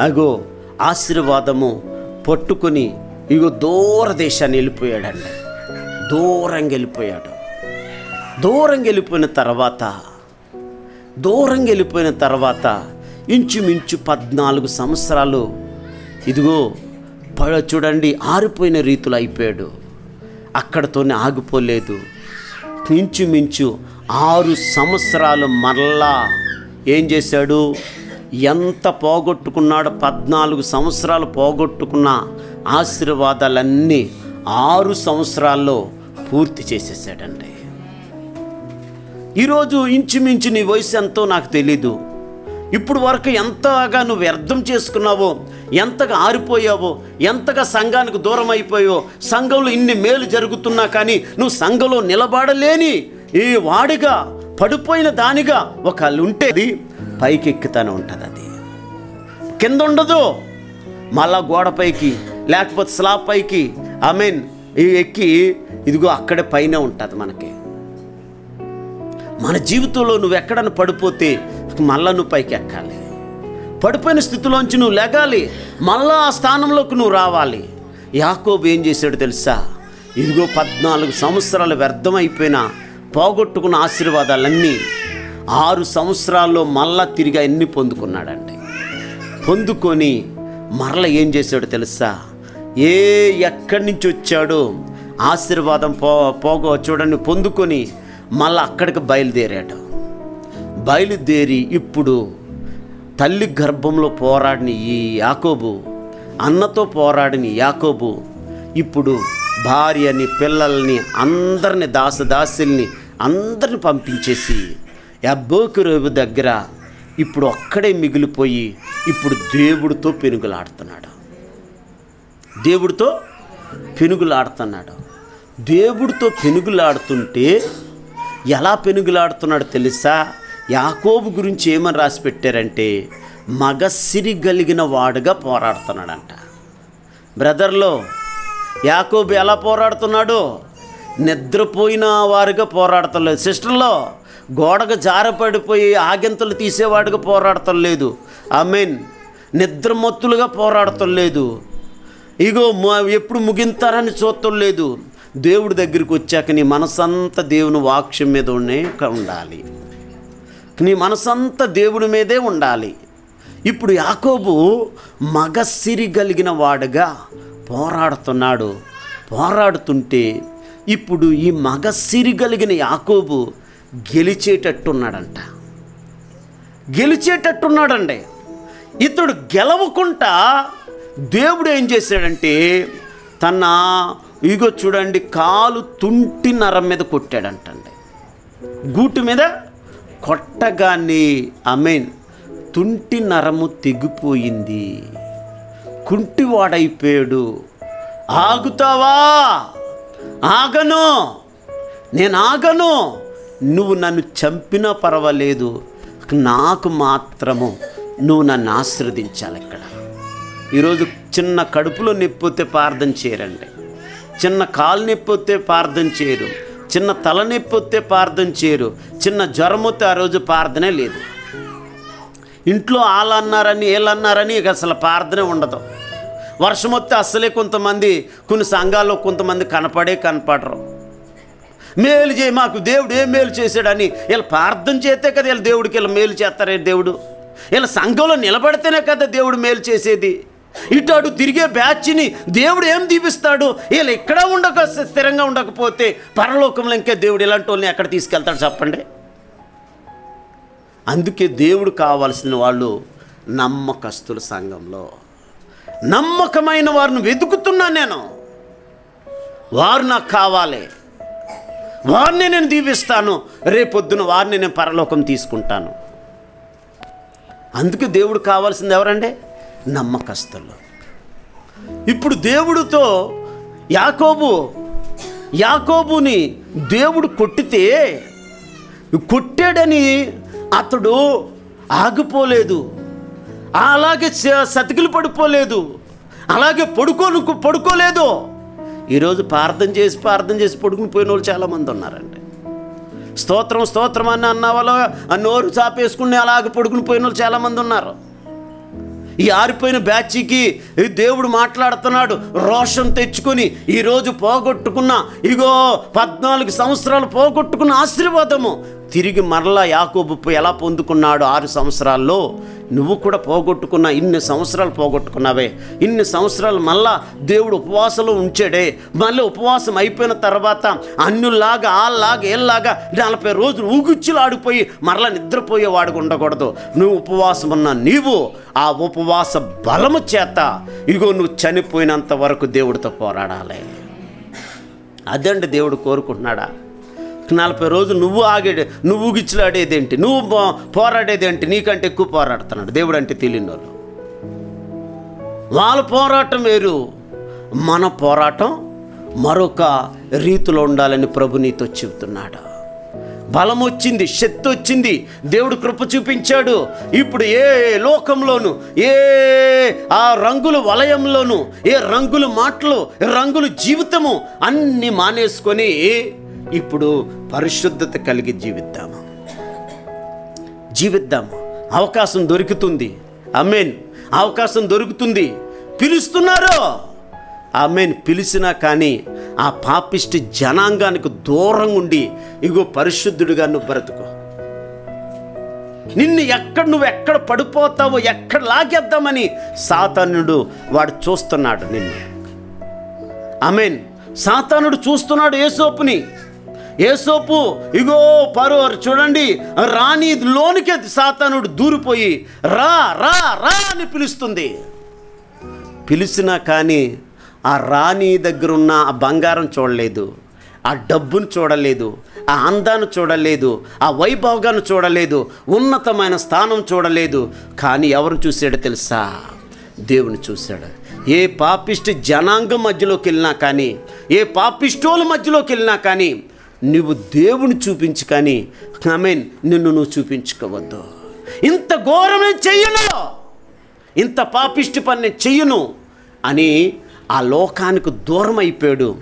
అగో ఆశీర్వాదము పట్టుకొని ఇగో దూర దేశాన్ని వెళ్ళిపోయాడండి దూరంగా వెళ్ళిపోయాడు. దూరంగా వెళ్ళిపోయిన తర్వాత దూరంగా వెళ్ళిపోయిన తర్వాత ఇంచుమించు పద్నాలుగు సంవత్సరాలు ఇదిగో ప- చూడండి ఆరిపోయిన రీతిలో అయిపోయాడు. అక్కడతోనే ఆగిపోలేదు. ఇంచుమించు ఆరు సంవత్సరాలు మరలా ఏం చేశాడు? ఎంత పోగొట్టుకున్నాడో పద్నాలుగు సంవత్సరాలు పోగొట్టుకున్న ఆశీర్వాదాలన్నీ ఆరు సంవత్సరాల్లో పూర్తి చేసేసాడండి ఈరోజు ఇంచుమించు నీ వయసు ఎంతో నాకు తెలీదు. ఇప్పుడు వరకు ఎంతగా నువ్వు వ్యర్థం చేసుకున్నావో ఎంతగా ఆరిపోయావో ఎంతగా సంఘానికి దూరం అయిపోయావో సంఘంలో ఇన్ని మేలు జరుగుతున్నా కానీ నువ్వు సంఘంలో నిలబడలేని ఈ వాడిగా పడిపోయిన దానిగా ఒక ఉంటేది పైకి ఎక్కుతానే ఉంటుంది అది కింద ఉండదు మళ్ళా గోడపైకి లేకపోతే స్లాబ్ పైకి ఐ మీన్ ఎక్కి ఇదిగో అక్కడే పైన ఉంటుంది మనకి. మన జీవితంలో నువ్వు ఎక్కడన్నా పడిపోతే మళ్ళా నువ్వు పైకి ఎక్కాలి పడిపోయిన స్థితిలోంచి నువ్వు లెగాలి మళ్ళా ఆ స్థానంలోకి నువ్వు రావాలి. యాకోబు ఏం చేశాడు తెలుసా? ఇదిగో పద్నాలుగు సంవత్సరాలు వ్యర్థమైపోయినా పోగొట్టుకున్న ఆశీర్వాదాలన్నీ ఆరు సంవత్సరాల్లో మళ్ళా తిరిగి అన్ని పొందుకున్నాడండి. పొందుకొని మరల ఏం చేశాడో తెలుసా? ఏ ఎక్కడి నుంచి వచ్చాడో ఆశీర్వాదం పో పోగో చూడండి పొందుకొని మళ్ళీ అక్కడికి బయలుదేరాడు. బయలుదేరి ఇప్పుడు తల్లి గర్భంలో పోరాడిన ఈ యాకోబు అన్నతో పోరాడిన యాకోబు ఇప్పుడు భార్యని పిల్లల్ని అందరిని దాసదాసుల్ని అందరిని పంపించేసి అబ్బోకురేవు దగ్గర ఇప్పుడు ఒక్కడే మిగిలిపోయి ఇప్పుడు దేవుడితో పెనుగులాడుతున్నాడు. దేవుడితో పెనుగులాడుతున్నాడు. దేవుడితో పెనుగులాడుతుంటే ఎలా పెనుగులాడుతున్నాడు తెలుసా? యాకోబు గురించి ఏమని రాసి పెట్టారంటే మగసిరి కలిగిన వాడుగా పోరాడుతున్నాడంట. బ్రదర్లో యాకోబు ఎలా పోరాడుతున్నాడు? నిద్రపోయిన వారుగా పోరాడతలేదు. సిస్టర్లో గోడకు జారపడిపోయి ఆగింతలు తీసేవాడిగా పోరాడటం లేదు ఐ మీన్ నిద్రమత్తులుగా పోరాడటం లేదు ఇగో ఎప్పుడు ముగింతారని చూడటం లేదు దేవుడి దగ్గరికి వచ్చాక నీ మనసంతా దేవుని వాక్యం మీద ఉండే ఉండాలి. నీ మనసంతా దేవుడి మీదే ఉండాలి. ఇప్పుడు యాకోబు మగసిరి కలిగిన వాడుగా పోరాడుతున్నాడు. పోరాడుతుంటే ఇప్పుడు ఈ మగసిరి కలిగిన యాకోబు గెలిచేటట్టున్నాడంట. గెలిచేటట్టున్నాడండి. ఇతడు గెలవకుండా దేవుడు ఏం చేశాడంటే తన ఇగో చూడండి కాలు తుంటి నరం మీద కొట్టాడంటండి. గూటు మీద కొట్టగానే ఐ మీన్ తుంటి నరము తెగిపోయింది. కుంటివాడైపోయాడు. ఆగుతావా? ఆగను. నేను ఆగను. నువ్వు నన్ను చంపినా పర్వాలేదు. నాకు మాత్రము నువ్వు నన్ను ఆశీర్వదించాలి ఇక్కడ. ఈరోజు చిన్న కడుపులో నొప్పితే పార్థం ప్రార్థన చేయరండి. చిన్న కాలు నొప్పితే పార్థం ప్రార్థన చేయరు. చిన్న తల నొప్పి వస్తే ప్రార్థన చేయరు. చిన్న జ్వరం వస్తే ఆ రోజు ప్రార్థనే లేదు. ఇంట్లో వాళ్ళు అన్నారని వీళ్ళు అన్నారని ఇక అసలు ప్రార్థనే ఉండదు. వర్షం వస్తే అస్సలే కొంతమంది కొన్ని సంఘాల్లో కొంతమంది కనపడే కనపడరు. మేలు చేయి మాకు దేవుడు ఏం మేలు చేశాడని వీళ్ళు ప్రార్థన చేస్తే కదా వీళ్ళు దేవుడికి వీళ్ళు మేలు చేస్తారే దేవుడు? వీళ్ళ సంఘంలో నిలబడితేనే కదా దేవుడు మేలు చేసేది? ఇటు అటు తిరిగే బ్యాచ్ని దేవుడు ఏం దీపిస్తాడు? వీళ్ళు ఇక్కడ ఉండక స్థిరంగా ఉండకపోతే పరలోకంలో ఇంకా దేవుడు ఇలాంటి వాళ్ళని ఎక్కడ తీసుకెళ్తాడు చెప్పండి? అందుకే దేవుడు కావాల్సిన వాళ్ళు నమ్మకస్తుల సంఘంలో. నమ్మకమైన వారిని వెతుకుతున్నా నేను. వారు నాకు కావాలి. వారిని నేను దీవిస్తాను. రేపొద్దున వారిని నేను పరలోకం తీసుకుంటాను. అందుకే దేవుడు కావాల్సింది ఎవరండి? నమ్మకస్తులు. ఇప్పుడు దేవుడితో యాకోబు యాకోబుని దేవుడు కొట్టితే కొట్టాడని అతడు ఆగిపోలేదు. అలాగే సతికిలు పడిపోలేదు. అలాగే పడుకోను పడుకోలేదు. ఈరోజు ప్రార్థన చేసి ప్రార్థన చేసి పడుకుని పోయిన వాళ్ళు చాలామంది ఉన్నారండి. స్తోత్రం స్తోత్రం అని అన్న వాళ్ళు ఆ నోరు చాపేసుకుని అలాగే పడుకుని పోయిన వాళ్ళు చాలామంది ఉన్నారు. ఈ ఆరిపోయిన బ్యాచ్కి ఈ దేవుడు మాట్లాడుతున్నాడు రోషం తెచ్చుకొని ఈరోజు పోగొట్టుకున్న ఇగో పద్నాలుగు సంవత్సరాలు పోగొట్టుకున్న ఆశీర్వాదము. తిరిగి మరలా యాకోబు ఎలా పొందుకున్నాడు ఆరు సంవత్సరాల్లో నువ్వు కూడా పోగొట్టుకున్న ఇన్ని సంవత్సరాలు పోగొట్టుకున్నావే. ఇన్ని సంవత్సరాలు మళ్ళా దేవుడు ఉపవాసంలో ఉంచాడే. మళ్ళీ ఉపవాసం అయిపోయిన తర్వాత అన్నులాగా ఆల్లాగా ఏళ్ళలాగా నలభై రోజులు ఊగుచ్చులు ఆడిపోయి మరలా నిద్రపోయేవాడు ఉండకూడదు. నువ్వు ఉపవాసం ఉన్న నీవు ఆ ఉపవాస బలము చేత ఇగో నువ్వు చనిపోయినంత వరకు దేవుడితో పోరాడాలి. అదండి దేవుడు కోరుకుంటున్నాడా? నలభై రోజులు నువ్వు ఆగే నువ్వు ఊగిచ్చులాడేదేంటి నువ్వు పో- పోరాడేదేంటి నీకంటే ఎక్కువ పోరాడుతున్నాడు. దేవుడు అంటే తెలియని వాళ్ళు వాళ్ళ పోరాటం వేరు. మన పోరాటం మరొక రీతిలో ఉండాలని ప్రభు నీతో చెబుతున్నాడు. బలం వచ్చింది శక్తి వచ్చింది. దేవుడు కృప చూపించాడు. ఇప్పుడు ఏ లోకంలోను ఏ ఆ రంగుల వలయంలోను ఏ రంగుల మాటలు రంగుల జీవితము అన్ని మానేసుకొని ఇప్పుడు పరిశుద్ధత కలిగి జీవిద్దాము. జీవిద్దాము. అవకాశం దొరుకుతుంది. అమేన్ అవకాశం దొరుకుతుంది. పిలుస్తున్నారు? ఆమెన్. పిలిచినా కానీ ఆ పాపిష్టి జనాంగానికి దూరంగా ఉండి ఇగో పరిశుద్ధుడిగా నువ్వు బ్రతుకు. నిన్ను ఎక్కడ నువ్వు ఎక్కడ పడిపోతావో ఎక్కడ లాగేద్దామని సాతానుడు వాడు చూస్తున్నాడు నిన్ను. ఆమెన్. సాతానుడు చూస్తున్నాడు ఏసోపుని ఏసోపు ఇగో పరో చూడండి రాణి లోనికి సాతానుడు దూరిపోయి రా రా రా అని పిలుస్తుంది. పిలిచినా కానీ ఆ రాణి దగ్గర ఉన్న ఆ బంగారం చూడలేదు ఆ డబ్బును చూడలేదు ఆ అందాన్ని చూడలేదు ఆ వైభోగాన్ని చూడలేదు ఉన్నతమైన స్థానం చూడలేదు కానీ ఎవరు చూశాడో తెలుసా? దేవుని చూశాడు. ఏ పాపిష్టి జనాంగం మధ్యలోకి వెళ్ళినా కానీ ఏ పాపిష్టోల మధ్యలోకి వెళ్ళినా కానీ నువ్వు దేవుని చూపించు కానీ మీన్ నిన్ను నువ్వు చూపించుకోవద్దు. ఇంత ఘోరమే చెయ్యను ఇంత పాపిష్టి పని నేను చెయ్యను అని ఆ లోకానికి దూరం అయిపోయాడు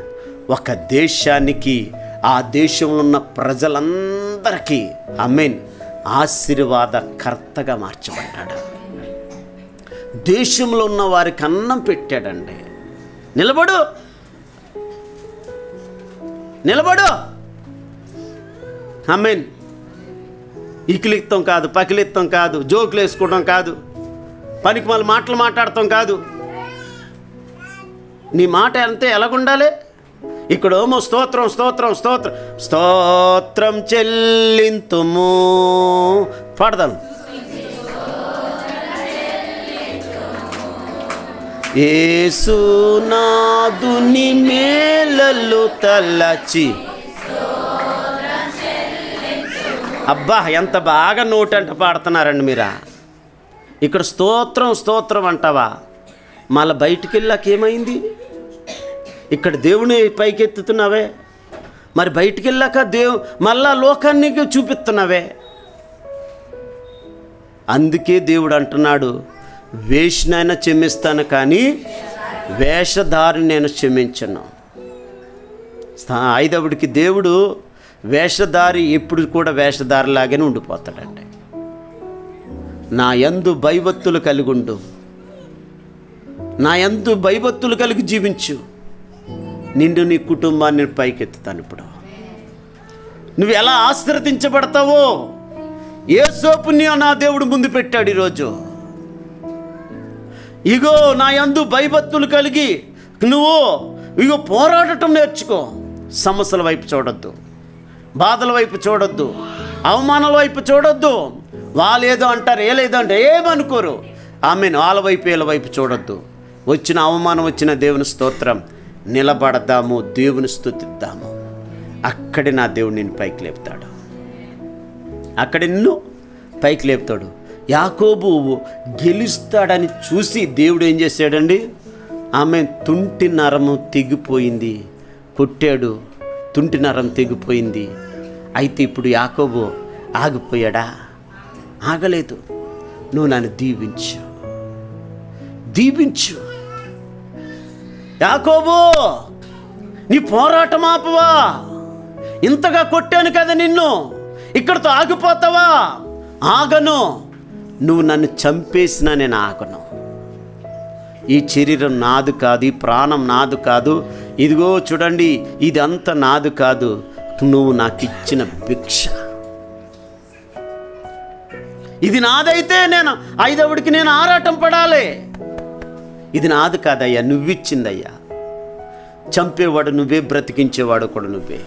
ఒక దేశానికి ఆ దేశంలో ఉన్న ప్రజలందరికీ అమెన్ ఆశీర్వాద కర్తగా మార్చబడ్డాడు. దేశంలో ఉన్న వారికి అన్నం పెట్టాడండి. నిలబడు. నిలబడు. అమ్మేన్ ఇకిలిత్తం కాదు పకిలిత్తం కాదు జోకులు వేసుకోవడం కాదు పనికి మళ్ళీ మాటలు మాట్లాడటం కాదు. నీ మాట అంతే ఎలాగుండాలి ఇక్కడ ఏమో స్తోత్రం స్తోత్రం స్తోత్రం స్తోత్రం చెల్లింతుము. పాడదాం. ఏసునాదుని మేలలు తలచి అబ్బా ఎంత బాగా నోటంట పాడుతున్నారండి మీరా. ఇక్కడ స్తోత్రం స్తోత్రం అంటావా? మళ్ళీ బయటికి వెళ్ళాక ఏమైంది ఇక్కడ దేవుని పైకెత్తుతున్నావే. మరి బయటికి వెళ్ళాక దేవు మళ్ళా లోకాన్ని చూపిస్తున్నావే. అందుకే దేవుడు అంటున్నాడు వేషనైనా క్షమిస్తాను కానీ వేషధారిని నేను క్షమించను. ఐదవుడికి దేవుడు వేషధారి ఎప్పుడు కూడా వేషధారిలాగానే ఉండిపోతాడండి. నా యందు భయభక్తులు కలిగుండు. నా యందు భయభత్తులు కలిగి జీవించు. నిండు నీ కుటుంబాన్ని పైకెత్తుతాను ఇప్పుడు. నువ్వు ఎలా ఆశీర్వదించబడతావో? ఏ సోపుని నా దేవుడు ముందు పెట్టాడు ఈరోజు. ఇగో నా యందు భయభత్తులు కలిగి నువ్వు ఇగో పోరాడటం నేర్చుకో. సమస్యల వైపు చూడద్దు. బాధల వైపు చూడొద్దు అవమానాల వైపు చూడొద్దు. వాళ్ళేదో అంటారు ఏ లేదో అంటే ఏమనుకోరు. ఆమె వాళ్ళ వైపు వీళ్ళ వైపు చూడొద్దు. వచ్చిన అవమానం వచ్చిన దేవుని స్తోత్రం నిలబడదాము దేవుని స్థుతిద్దాము. అక్కడే నా దేవుడు నిన్ను పైకి లేపుతాడు. అక్కడ నిన్ను పైకి లేపుతాడు. యాకోబు గెలుస్తాడని చూసి దేవుడు ఏం చేశాడండి? ఆమె తుంటి నరము తెగిపోయింది కొట్టాడు. తుంటి నరం తెగిపోయింది. అయితే ఇప్పుడు యాకోబు ఆగిపోయాడా? ఆగలేదు. నువ్వు నన్ను దీవించు. దీవించు. యాకోబు నీ పోరాటం ఆపవా? ఇంతగా కొట్టాను కదా నిన్ను. ఇక్కడతో ఆగిపోతావా? ఆగను. నువ్వు నన్ను చంపేసినా నేను ఆగను. ఈ శరీరం నాదు కాదు ఈ ప్రాణం నాదు కాదు ఇదిగో చూడండి ఇదంతా నాదు కాదు నువ్వు నాకు ఇచ్చిన భిక్ష. ఇది నాదైతే నేను ఐదవుడికి నేను ఆరాటం పడాలి. ఇది నాది కాదయ్యా నువ్విచ్చిందయ్యా. చంపేవాడు నువ్వే బ్రతికించేవాడు కూడా నువ్వే.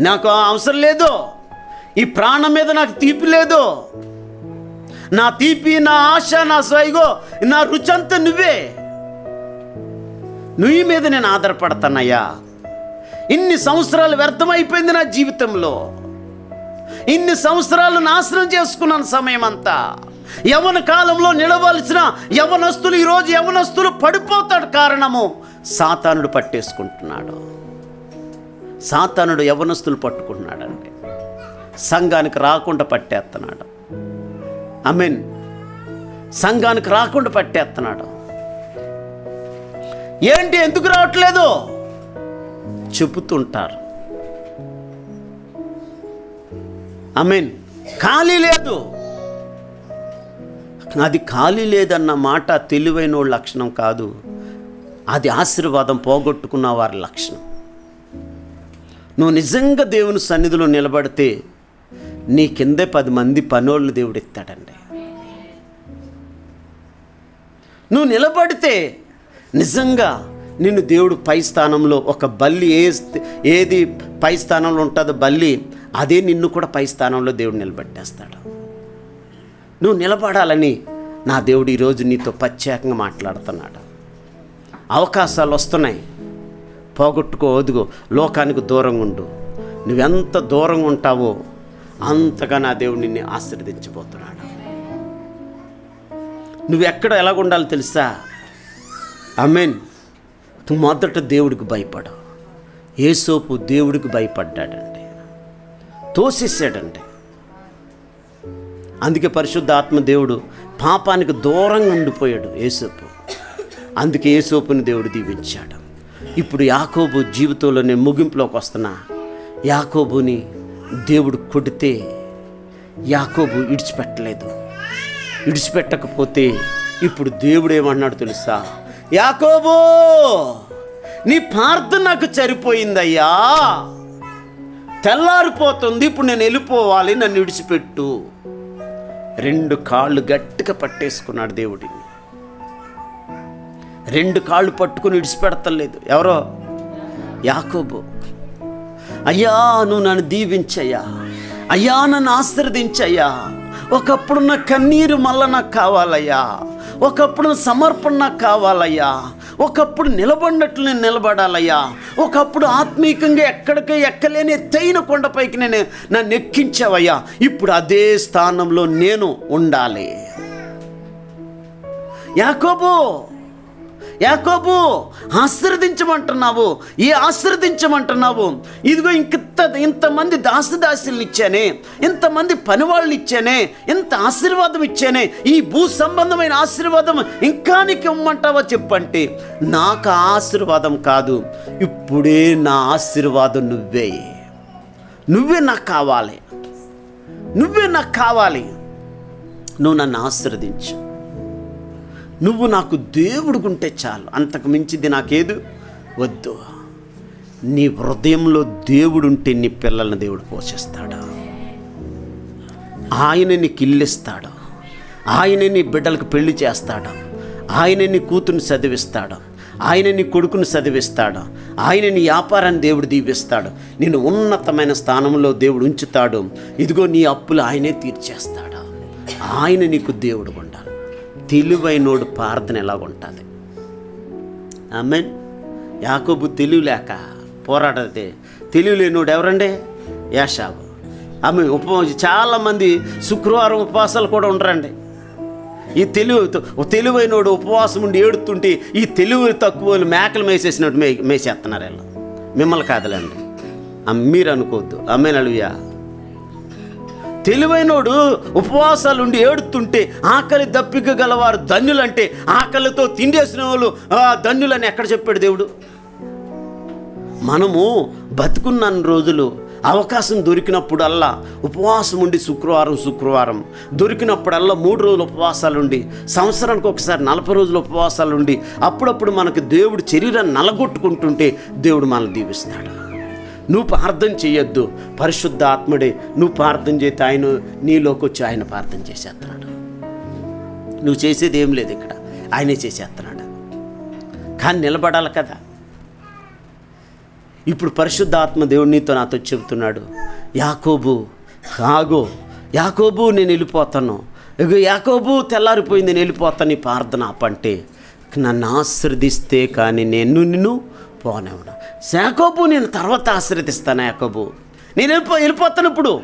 నాకు అవసరం లేదు. ఈ ప్రాణం మీద నాకు తీపి లేదు. నా తీపి నా ఆశ నా స్వైగో నా రుచంతా నువ్వే. నువ్వు మీద నేను ఆధారపడతానయ్యా. ఇన్ని సంవత్సరాలు వ్యర్థమైపోయింది నా జీవితంలో. ఇన్ని సంవత్సరాలు నాశనం చేసుకున్నాను సమయం అంతా యవన కాలంలో నిలవలసిన యవనస్తులు ఈరోజు యవనస్తులు పడిపోతాడు కారణము సాతానుడు పట్టేసుకుంటున్నాడు. సాతానుడు యవనస్తులు పట్టుకుంటున్నాడండి. సంఘానికి రాకుండా పట్టేస్తున్నాడు ఐ మీన్ సంఘానికి రాకుండా పట్టేస్తున్నాడు ఏంటి ఎందుకు రావట్లేదు? చెబుతుంటారు. ఐ మీన్ ఖాళీ లేదు. అది ఖాళీ లేదన్న మాట తెలివైన వాళ్ళ లక్షణం కాదు. అది ఆశీర్వాదం పోగొట్టుకున్న వారి లక్షణం. నువ్వు నిజంగా దేవుని సన్నిధిలో నిలబడితే నీ కిందే పది మంది పనోళ్ళు దేవుడు ఎత్తాడండి. నువ్వు నిలబడితే నిజంగా నిన్ను దేవుడు పై స్థానంలో ఒక బల్లి ఏ ఏది పై స్థానంలో ఉంటుందో బల్లి అదే నిన్ను కూడా పై స్థానంలో దేవుడు నిలబెట్టేస్తాడు. నువ్వు నిలబడాలని నా దేవుడు ఈరోజు నీతో ప్రత్యేకంగా మాట్లాడుతున్నాడు. అవకాశాలు వస్తున్నాయి. పోగొట్టుకో వదుగో లోకానికి దూరంగా ఉండు. నువ్వెంత దూరంగా ఉంటావో అంతగా నా దేవుడు నిన్ను ఆశీర్వదించబోతున్నాడు. నువ్వు ఎక్కడ ఎలాగ ఉండాలో తెలుసా? మీన్ మొదట దేవుడికి భయపడు. ఏసోపు దేవుడికి భయపడ్డాడండి తోసేసాడండి అందుకే పరిశుద్ధ ఆత్మ దేవుడు పాపానికి దూరంగా ఉండిపోయాడు ఏసోపు. అందుకే ఏసోపుని దేవుడు దీవించాడు. ఇప్పుడు యాకోబు జీవితంలోనే ముగింపులోకి వస్తున్నా. యాకోబుని దేవుడు కొడితే యాకోబు ఇడిచిపెట్టలేదు. ఇడిచిపెట్టకపోతే ఇప్పుడు దేవుడు ఏమన్నాడు తెలుసా? యాకోబో నీ ప్రార్థన నాకు సరిపోయిందయ్యా. తెల్లారిపోతుంది ఇప్పుడు నేను వెళ్ళిపోవాలి నన్ను విడిచిపెట్టు. రెండు కాళ్ళు గట్టిగా పట్టేసుకున్నాడు దేవుడిని రెండు కాళ్ళు పట్టుకుని విడిచిపెడతలేదు. ఎవరో? యాకోబు. అయ్యా నువ్వు నన్ను దీవించయ్యా. అయ్యా నన్ను ఆశీర్వదించయ్యా. ఒకప్పుడు నా కన్నీరు మళ్ళా నాకు కావాలయ్యా. ఒకప్పుడు సమర్పణ నాకు కావాలయ్యా. ఒకప్పుడు నిలబడినట్లు నేను నిలబడాలయ్యా. ఒకప్పుడు ఆత్మీయంగా ఎక్కడికి ఎక్కలేని ఎత్తైన కొండపైకి నేను నన్ను ఎక్కించావయ్యా. ఇప్పుడు అదే స్థానంలో నేను ఉండాలి. యాకోబో! యాకోబు ఆశీర్వదించమంటున్నావు. ఏ ఆశీర్వదించమంటున్నావు? ఇదిగో ఇంత ఇంతమంది దాసదాసులను ఇచ్చానే ఇంతమంది పనివాళ్ళు ఇచ్చానే ఇంత ఆశీర్వాదం ఇచ్చానే ఈ భూ సంబంధమైన ఆశీర్వాదం ఇంకా నీకు ఇమ్మంటావా చెప్పంటే నాకు ఆశీర్వాదం కాదు. ఇప్పుడే నా ఆశీర్వాదం నువ్వే. నువ్వే నాకు కావాలి. నువ్వే నాకు కావాలి. నువ్వు నన్ను ఆశీర్వదించు. నువ్వు నాకు దేవుడుకుంటే చాలు. అంతకు మించింది నాకేదు. వద్దు. నీ హృదయంలో దేవుడుంటే నీ పిల్లల్ని దేవుడు పోషిస్తాడు? ఆయన నీకు ఇల్లిస్తాడు? ఆయన నీ బిడ్డలకు పెళ్ళి చేస్తాడు? ఆయన నీ కూతుర్ని చదివిస్తాడు? ఆయన నీ కొడుకుని చదివిస్తాడు? ఆయన నీ వ్యాపారాన్ని దేవుడు దీవిస్తాడు. నేను ఉన్నతమైన స్థానంలో దేవుడు ఉంచుతాడు. ఇదిగో నీ అప్పులు ఆయనే తీర్చేస్తాడు? ఆయన నీకు దేవుడు ఉండాలి తెలివైనోడు ప్రార్థన ఎలాగుంటుంది? ఆమె యాకోబు తెలివి లేక పోరాడతే తెలివి లేనోడు ఎవరండి? యాషాబు ఆమె ఉప చాలామంది శుక్రవారం ఉపవాసాలు కూడా ఉండరండి. ఈ తెలివి తెలివైనోడు ఉపవాసం ఉండి ఏడుతుంటే ఈ తెలివి తక్కువ మేకలు మేసేసినట్టు మే మేసేస్తున్నారు వీళ్ళు. మిమ్మల్ని కాదులేండి. మీరు అనుకోవద్దు అమ్మే నలువియా తెలివైనోడు ఉపవాసాలు ఉండి ఏడుతుంటే ఆకలి దప్పిక గలవారు ధన్యులంటే ఆకలితో తిండేసిన వాళ్ళు ధన్యులని ఎక్కడ చెప్పాడు దేవుడు? మనము బతుకున్న రోజులు అవకాశం దొరికినప్పుడల్లా ఉపవాసం ఉండి శుక్రవారం శుక్రవారం. దొరికినప్పుడల్లా మూడు రోజులు ఉపవాసాలు ఉండి సంవత్సరానికి ఒకసారి నలభై రోజులు ఉపవాసాలు ఉండి అప్పుడప్పుడు మనకు దేవుడు శరీరాన్ని నలగొట్టుకుంటుంటే దేవుడు మనల్ని దీవిస్తాడు నువ్వు ప్రార్థన చేయొద్దు. పరిశుద్ధ ఆత్మడే నువ్వు ప్రార్థన చేస్తే ఆయన నీలోకి వచ్చి ఆయన ప్రార్థన చేసేస్తున్నాడు. నువ్వు చేసేది ఏం లేదు ఇక్కడ. ఆయనే చేసేస్తున్నాడు. కానీ నిలబడాలి కదా. ఇప్పుడు పరిశుద్ధ ఆత్మ దేవుడు నీతో నాతో చెబుతున్నాడు. యాకోబు కాగో యాకోబు నేను వెళ్ళిపోతాను. యాకోబు తెల్లారిపోయింది నేను వెళ్ళిపోతాను నీ ప్రార్థన ఆపంటే. నన్ను ఆశ్రదిస్తే కానీ నేను నిన్ను పోనేవును యాకోబు నేను తర్వాత ఆశ్రదిస్తాను యాకోబు? నేను వెళ్ళిపో వెళ్ళిపోతాను ఇప్పుడు.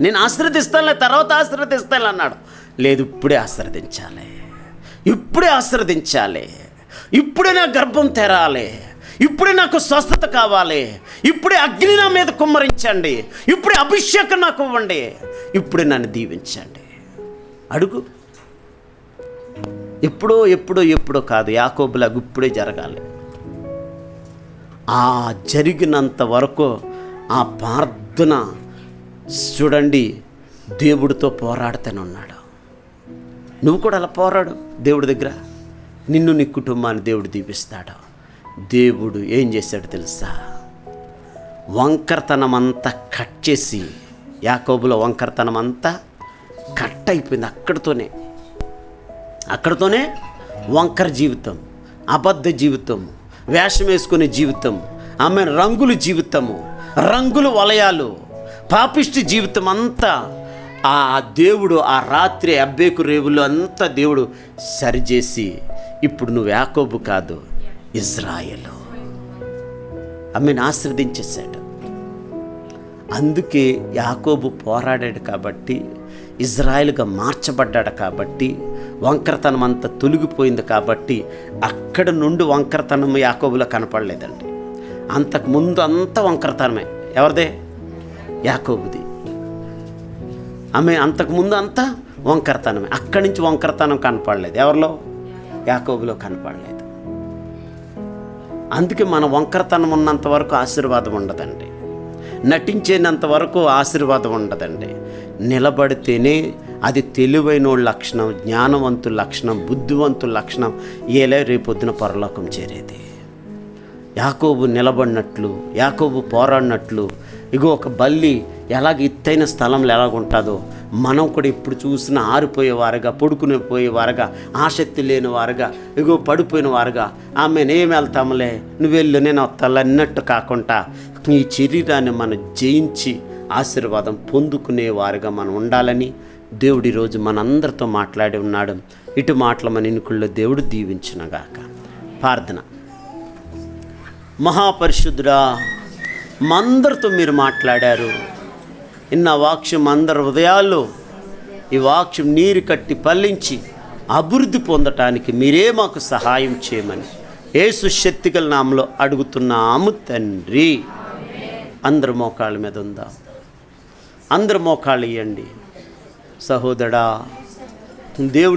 నేను ఆశ్రదిస్తానులే తర్వాత ఆశ్రదిస్తాను అన్నాడు. లేదు ఇప్పుడే ఆశ్రదించాలి ఇప్పుడే ఆశ్రదించాలి ఇప్పుడే నా గర్భం తెరాలి. ఇప్పుడే నాకు స్వస్థత కావాలి. ఇప్పుడే అగ్ని నా మీద కుమ్మరించండి. ఇప్పుడే అభిషేకం నాకు ఇవ్వండి. ఇప్పుడే నన్ను దీవించండి. అడుగు. ఎప్పుడో ఎప్పుడో ఎప్పుడో కాదు. యాకోబులాగా ఇప్పుడే జరగాలి. ఆ జరిగినంత వరకు ఆ ప్రార్థన చూడండి దేవుడితో పోరాడుతూనే ఉన్నాడు నువ్వు కూడా అలా పోరాడు దేవుడి దగ్గర. నిన్ను నీ కుటుంబాన్ని దేవుడు దీపిస్తాడు దేవుడు ఏం చేశాడు తెలుసా? వంకరతనం అంతా కట్ చేసి యాకోబులో వంకరతనం అంతా కట్ అయిపోయింది అక్కడితోనే. అక్కడితోనే వంకర జీవితం అబద్ధ జీవితం వేషం వేసుకునే జీవితం ఆమె రంగులు జీవితము రంగుల వలయాలు పాపిష్టి జీవితం అంతా ఆ దేవుడు ఆ రాత్రి అబ్బేకు రేవులు అంతా దేవుడు సరిచేసి ఇప్పుడు నువ్వు యాకోబు కాదు ఇజ్రాయలు. ఆమెను ఆశ్రదించేశాడు అందుకే యాకోబు పోరాడాడు కాబట్టి ఇజ్రాయెల్గా మార్చబడ్డాడు కాబట్టి వంకరతనం అంతా తొలగిపోయింది కాబట్టి అక్కడ నుండి వంకరతనం యాకోబులో కనపడలేదండి. అంతకు ముందు అంతా వంకరతనమే. ఎవరిదే? యాకోబుది. ఆమె అంతకుముందు అంతా వంకరతనమే. అక్కడి నుంచి వంకరతనం కనపడలేదు. ఎవరిలో? యాకోబులో కనపడలేదు. అందుకే మన వంకరతనం ఉన్నంత వరకు ఆశీర్వాదం ఉండదండి. నటించేంత వరకు ఆశీర్వాదం ఉండదండి. నిలబడితేనే అది తెలివైన లక్షణం జ్ఞానవంతుల లక్షణం బుద్ధివంతుల లక్షణం. ఏలే రేపొద్దున పరలోకం చేరేది. యాకోబు నిలబడినట్లు యాకోబు పోరాడినట్లు ఇగో ఒక బల్లి ఎలాగ ఎత్తైన స్థలంలో ఎలాగుంటుందో మనం కూడా ఇప్పుడు చూసిన ఆరిపోయేవారుగా పడుకుని పోయేవారుగా ఆసక్తి లేని వారుగా ఇగో పడిపోయిన వారుగా ఆమె ఏం వెళ్తాములే నువ్వు వెళ్ళు నేను వస్తాలన్నట్టు కాకుండా ఈ శరీరాన్ని మనం జయించి ఆశీర్వాదం పొందుకునేవారుగా మనం ఉండాలని దేవుడు ఈరోజు మనందరితో మాట్లాడి ఉన్నాడు. ఇటు మాటల మన ఇనుకుల్లో దేవుడు దీవించునగాక. ప్రార్థన. మహాపరిశుద్ధుడా మందరితో అందరితో మీరు మాట్లాడారు. ఇన్న వాక్యం అందరి హృదయాల్లో ఈ వాక్యం నీరు కట్టి పల్లించి అభివృద్ధి పొందటానికి మీరే మాకు సహాయం చేయమని ఏసు శక్తిగల నామలో అడుగుతున్నాము తండ్రి. అందరు మోకాళ్ళ మీద ఉందా. అందరు మోకాళ్ళు ఇవ్వండి సహోదరా దేవుని